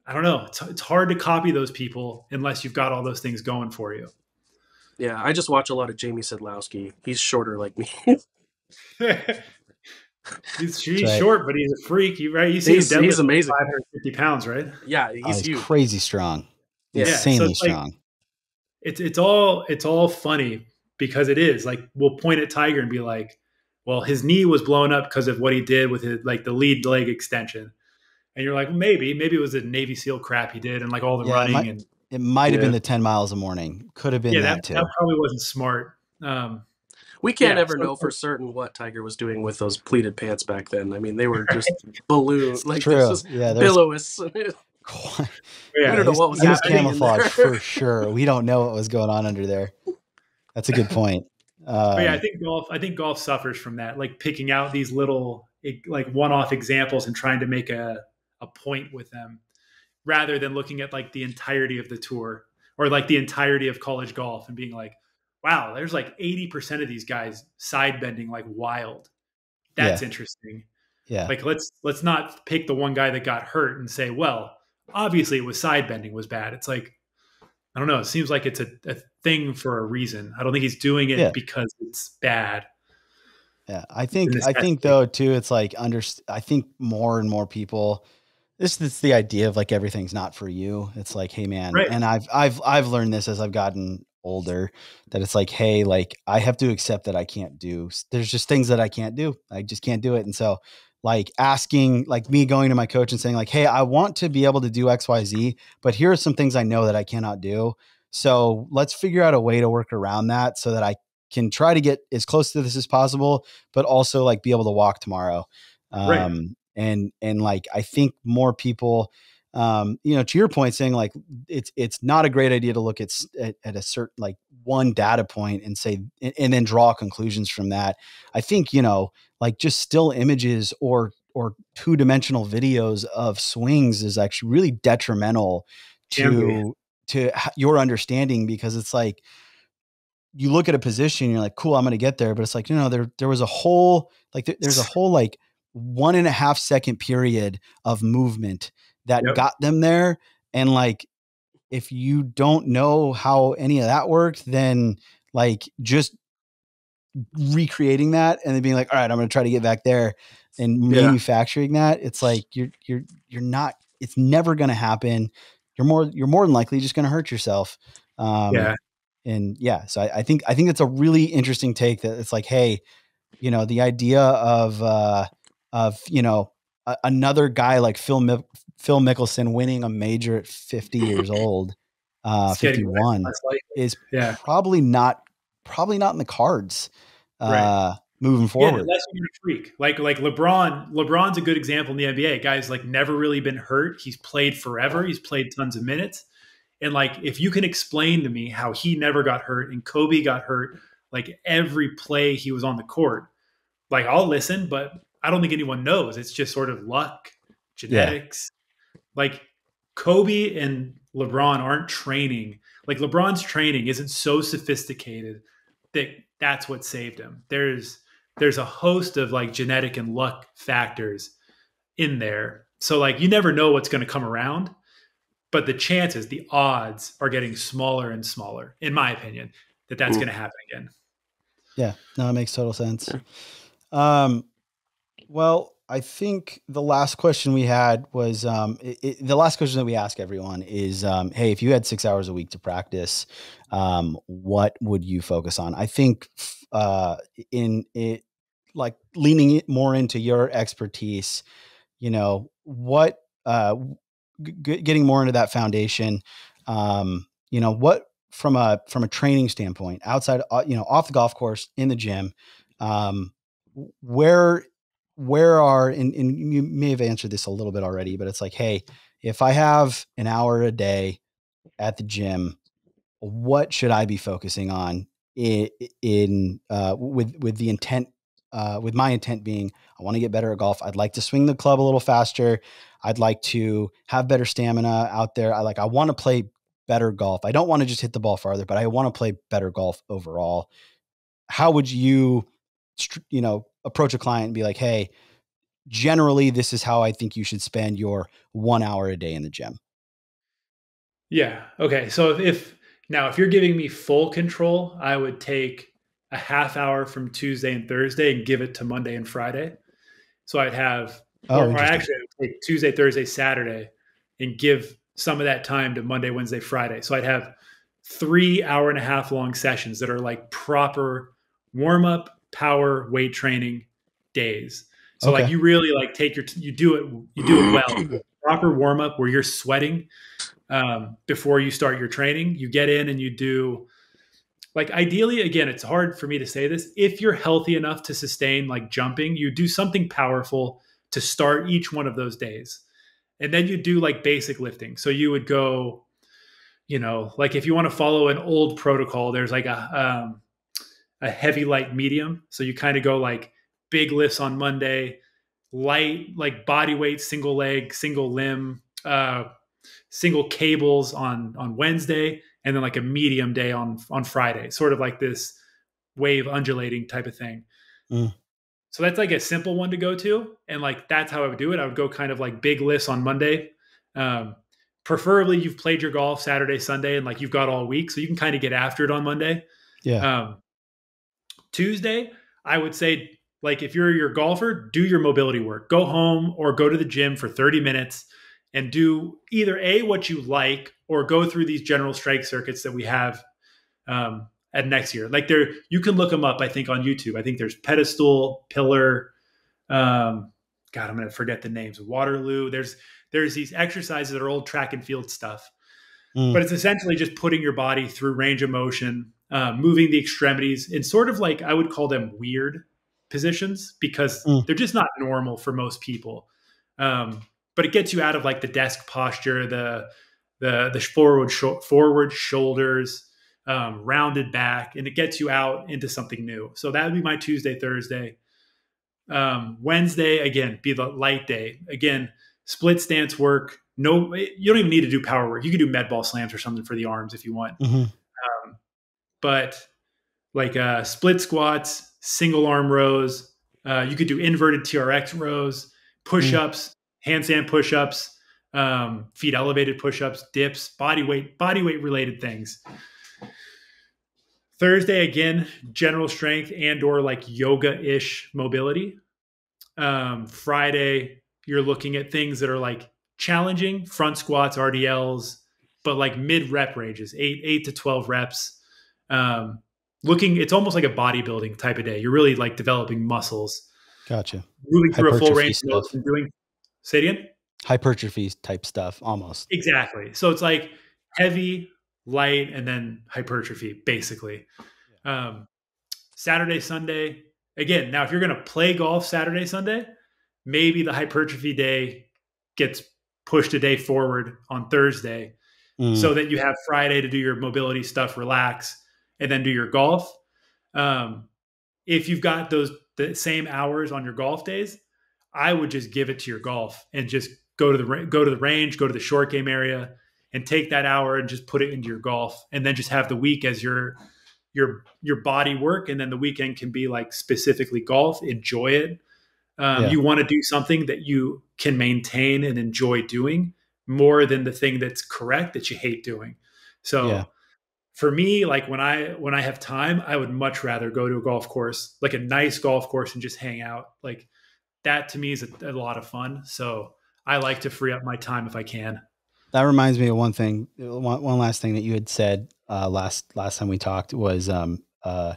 I don't know, it's, it's hard to copy those people unless you've got all those things going for you. Yeah, I just watch a lot of Jamie Sadlowski. He's shorter like me. *laughs* *laughs* he's, he's right. short, but he's a freak. You right? You see he's, he's amazing. 550 pounds, right? Yeah, he's, oh, he's huge. crazy strong insanely so it's strong. Like, it's it's all it's all funny because it is like we'll point at Tiger and be like, well, his knee was blown up because of what he did with his like the lead leg extension, and you're like, maybe maybe it was a Navy SEAL crap he did and like all the yeah, running it might, and it might have been the ten miles a morning. Could have been yeah, that, that, too. That probably wasn't smart. Um, we can't yeah, ever so, know for certain what Tiger was doing with those pleated pants back then. I mean, they were just *laughs* balloons, like true. yeah, billows. *laughs* *laughs* yeah, we don't know what was, was camouflage for sure. We don't know what was going on under there. That's a good point. Um, yeah, I think golf. I think golf suffers from that, like picking out these little, like one-off examples and trying to make a a point with them, rather than looking at like the entirety of the tour or like the entirety of college golf and being like, wow, there's like eighty percent of these guys side bending like wild. That's yeah. interesting. Yeah. Like let's let's not pick the one guy that got hurt and say, well, obviously it was side bending was bad. It's like I don't know. It seems like it's a, a thing for a reason. I don't think he's doing it yeah. because it's bad. Yeah, I think I think though too. It's like under. I think more and more people. This is the idea of like everything's not for you. It's like, hey man, right. and I've I've I've learned this as I've gotten older that it's like, hey, like I have to accept that I can't do. There's just things that I can't do. I just can't do it, and so like asking like me going to my coach and saying like hey i want to be able to do xyz but here are some things i know that i cannot do so let's figure out a way to work around that so that i can try to get as close to this as possible, but also like be able to walk tomorrow. Um, right. and, and like, I think more people, um, you know, to your point saying like, it's, it's not a great idea to look at, at, at a certain, like one data point and say, and, and then draw conclusions from that. I think, you know, like just still images or, or two dimensional videos of swings is actually really detrimental to, to your understanding because it's like, you look at a position, you're like, cool, I'm going to get there. But it's like, you know, there, there was a whole, like, there, there's a whole, like, one and a half second period of movement that yep. got them there. And like, if you don't know how any of that worked, then like just recreating that and then being like, all right, I'm going to try to get back there and yeah. manufacturing that. It's like, you're, you're, you're not, it's never going to happen. You're more, you're more than likely just going to hurt yourself. Um, yeah and yeah, so I, I, think I think it's a really interesting take that it's like, hey, you know, the idea of uh, of you know a, another guy like Phil Phil Mickelson winning a major at 50 *clears throat* years old, uh, 51 is yeah. probably not probably not in the cards. Uh, right. Moving forward, yeah, unless you're a freak like like LeBron. LeBron's a good example in the NBA. Guys like never really been hurt. He's played forever. He's played tons of minutes and like, if you can explain to me how he never got hurt and Kobe got hurt, like every play he was on the court, like I'll listen, but I don't think anyone knows. It's just sort of luck, genetics. Yeah. Like Kobe and LeBron aren't training. Like LeBron's training isn't so sophisticated that that's what saved him. There's there's a host of like genetic and luck factors in there. So like you never know what's going to come around but the chances, the odds are getting smaller and smaller, in my opinion, that that's going to happen again. Yeah, no, it makes total sense. Um, well, I think the last question we had was um, it, it, the last question that we ask everyone is, um, hey, if you had six hours a week to practice, um, what would you focus on? I think uh, in it, like leaning more into your expertise, you know, what uh, g- getting more into that foundation. Um, you know, what from a from a training standpoint, outside, uh, you know, off the golf course, in the gym, um, where where are and, and you may have answered this a little bit already, but it's like, hey, if I have an hour a day at the gym, what should I be focusing on in, in uh, with with the intent uh, with my intent being I want to get better at golf. I'd like to swing the club a little faster. I'd like to have better stamina out there. I like I want to play better golf. I don't want to just hit the ball farther, but I want to play better golf overall. How would you you know approach a client and be like, "Hey, generally this is how I think you should spend your 1 hour a day in the gym." Yeah. Okay. So if, if now if you're giving me full control, I would take a half hour from Tuesday and Thursday and give it to Monday and Friday. So I'd have, oh, or, or actually, take Tuesday, Thursday, Saturday, and give some of that time to Monday, Wednesday, Friday. So I'd have three hour and a half long sessions that are like proper warm up, power, weight training days. So okay. like you really like take your you do it you do it well. *clears throat* proper warm up where you're sweating um, before you start your training. You get in and you do like ideally again it's hard for me to say this if you're healthy enough to sustain like jumping you do something powerful to start each one of those days and then you do like basic lifting so you would go you know like if you want to follow an old protocol there's like a um, a heavy light medium so you kind of go like big lifts on monday light like body weight single leg single limb uh single cables on on wednesday and then like a medium day on on Friday, sort of like this wave undulating type of thing. Mm. So that's like a simple one to go to, and like that's how I would do it. I would go kind of like big lifts on Monday. Um, preferably, you've played your golf Saturday, Sunday, and like you've got all week, so you can kind of get after it on Monday. Yeah. Um, Tuesday, I would say like if you're your golfer, do your mobility work. Go home or go to the gym for 30 minutes and do either a what you like or go through these general strike circuits that we have um, at next year. Like there, you can look them up. I think on YouTube. I think there's pedestal, pillar. Um, God, I'm going to forget the names. Waterloo. There's there's these exercises that are old track and field stuff, mm. but it's essentially just putting your body through range of motion, uh, moving the extremities in sort of like I would call them weird positions because mm. they're just not normal for most people. Um, but it gets you out of like the desk posture, the the the forward forward shoulders, um, rounded back, and it gets you out into something new. So that would be my Tuesday, Thursday. Um, Wednesday again, be the light day. Again, split stance work. No, you don't even need to do power work. You can do med ball slams or something for the arms if you want. Mm-hmm. But like uh, split squats, single arm rows. Uh, you could do inverted TRX rows, push ups, mm. handstand push ups, um, feet elevated push ups, dips, body weight, body weight related things. Thursday again, general strength and or like yoga ish mobility. Um, Friday, you're looking at things that are like challenging front squats, RDLs, but like mid rep ranges, eight eight to twelve reps. Um, looking, it's almost like a bodybuilding type of day. You're really like developing muscles. Gotcha. Moving through a full range of and doing. Say it again. Hypertrophy type stuff, almost. Exactly. So it's like heavy light, and then hypertrophy, basically. Yeah. Um, Saturday, Sunday. Again, now if you're going to play golf Saturday, Sunday, maybe the hypertrophy day gets pushed a day forward on Thursday mm. so that you have Friday to do your mobility stuff, relax, and then do your golf. Um, if you've got those the same hours on your golf days, I would just give it to your golf and just go to the go to the range, go to the short game area, and take that hour and just put it into your golf and then just have the week as your your your body work and then the weekend can be like specifically golf enjoy it um, yeah. you want to do something that you can maintain and enjoy doing more than the thing that's correct that you hate doing so yeah. For me like when i when i have time i would much rather go to a golf course like a nice golf course and just hang out like that to me is a, a lot of fun so i like to free up my time if i can that reminds me of one thing. One, one last thing that you had said uh, last last time we talked was um, uh,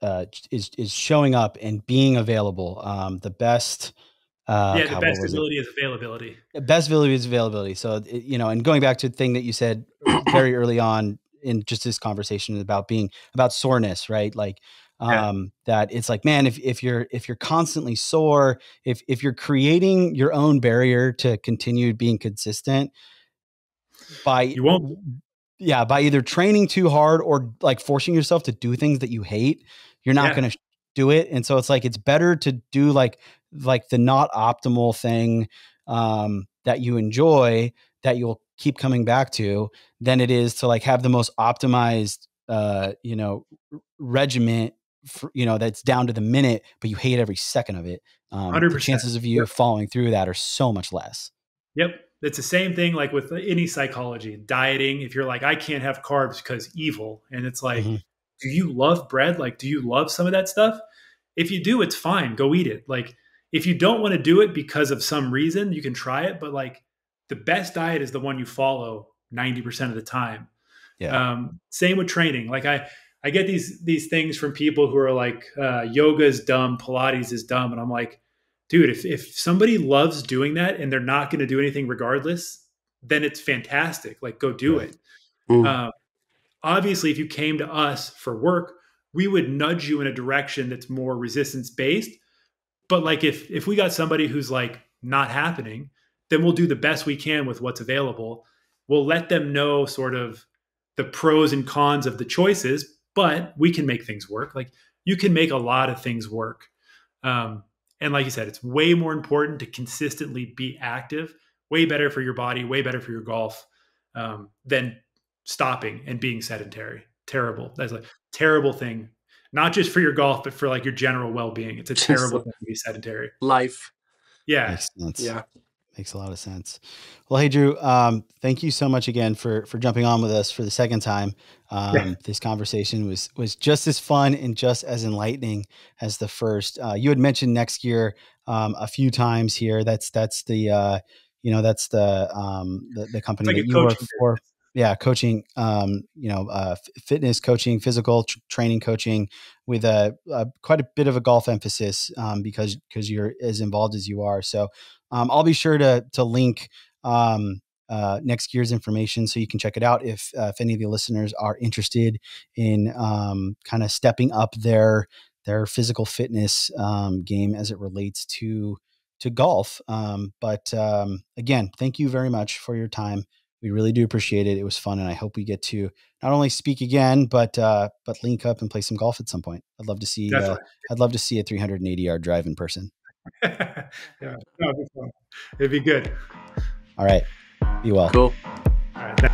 uh, is is showing up and being available. Um, the best. Uh, yeah, the God, best ability is availability. Best ability is availability. So you know, and going back to the thing that you said very early on in just this conversation about being about soreness, right? Like um yeah. that it's like man if, if you're if you're constantly sore if if you're creating your own barrier to continue being consistent by you won't yeah by either training too hard or like forcing yourself to do things that you hate you're not yeah. going to do it and so it's like it's better to do like like the not optimal thing um that you enjoy that you'll keep coming back to than it is to like have the most optimized uh you know regiment for, you know that's down to the minute but you hate every second of it um 100%. the chances of you yep. following through that are so much less yep it's the same thing like with any psychology dieting if you're like i can't have carbs because evil and it's like mm-hmm. do you love bread like do you love some of that stuff if you do it's fine go eat it like if you don't want to do it because of some reason you can try it but like the best diet is the one you follow 90% of the time yeah. um, same with training like i i get these these things from people who are like uh, yoga is dumb pilates is dumb and i'm like dude, if, if somebody loves doing that and they're not going to do anything regardless, then it's fantastic. Like, go do it. Mm. Um, obviously, if you came to us for work, we would nudge you in a direction that's more resistance based. But like, if if we got somebody who's like not happening, then we'll do the best we can with what's available. We'll let them know sort of the pros and cons of the choices, but we can make things work. Like you can make a lot of things work. Um, and like you said, it's way more important to consistently be active, way better for your body, way better for your golf um, than stopping and being sedentary. Terrible. That's a terrible thing, not just for your golf, but for like your general well being. It's a terrible thing to be sedentary. Life. Yeah. Yeah. Makes a lot of sense. Well, hey Drew, um, thank you so much again for for jumping on with us for the second time. Um, yeah. This conversation was was just as fun and just as enlightening as the first. Uh, you had mentioned next year um, a few times here. That's that's the uh, you know that's the um, the, the company like that you work for. Yeah, coaching, um, you know, uh, fitness coaching, physical tr- training coaching, with a, a, quite a bit of a golf emphasis um, because because you're as involved as you are. So um, I'll be sure to to link um, uh, next year's information so you can check it out if uh, if any of the listeners are interested in um, kind of stepping up their their physical fitness um, game as it relates to to golf. Um, but um, again, thank you very much for your time. We really do appreciate it. It was fun, and I hope we get to not only speak again, but uh, but link up and play some golf at some point. I'd love to see. Uh, I'd love to see a 380 yard drive in person. Yeah, *laughs* it'd be, it'd be good. All right. Be well. Cool. All right.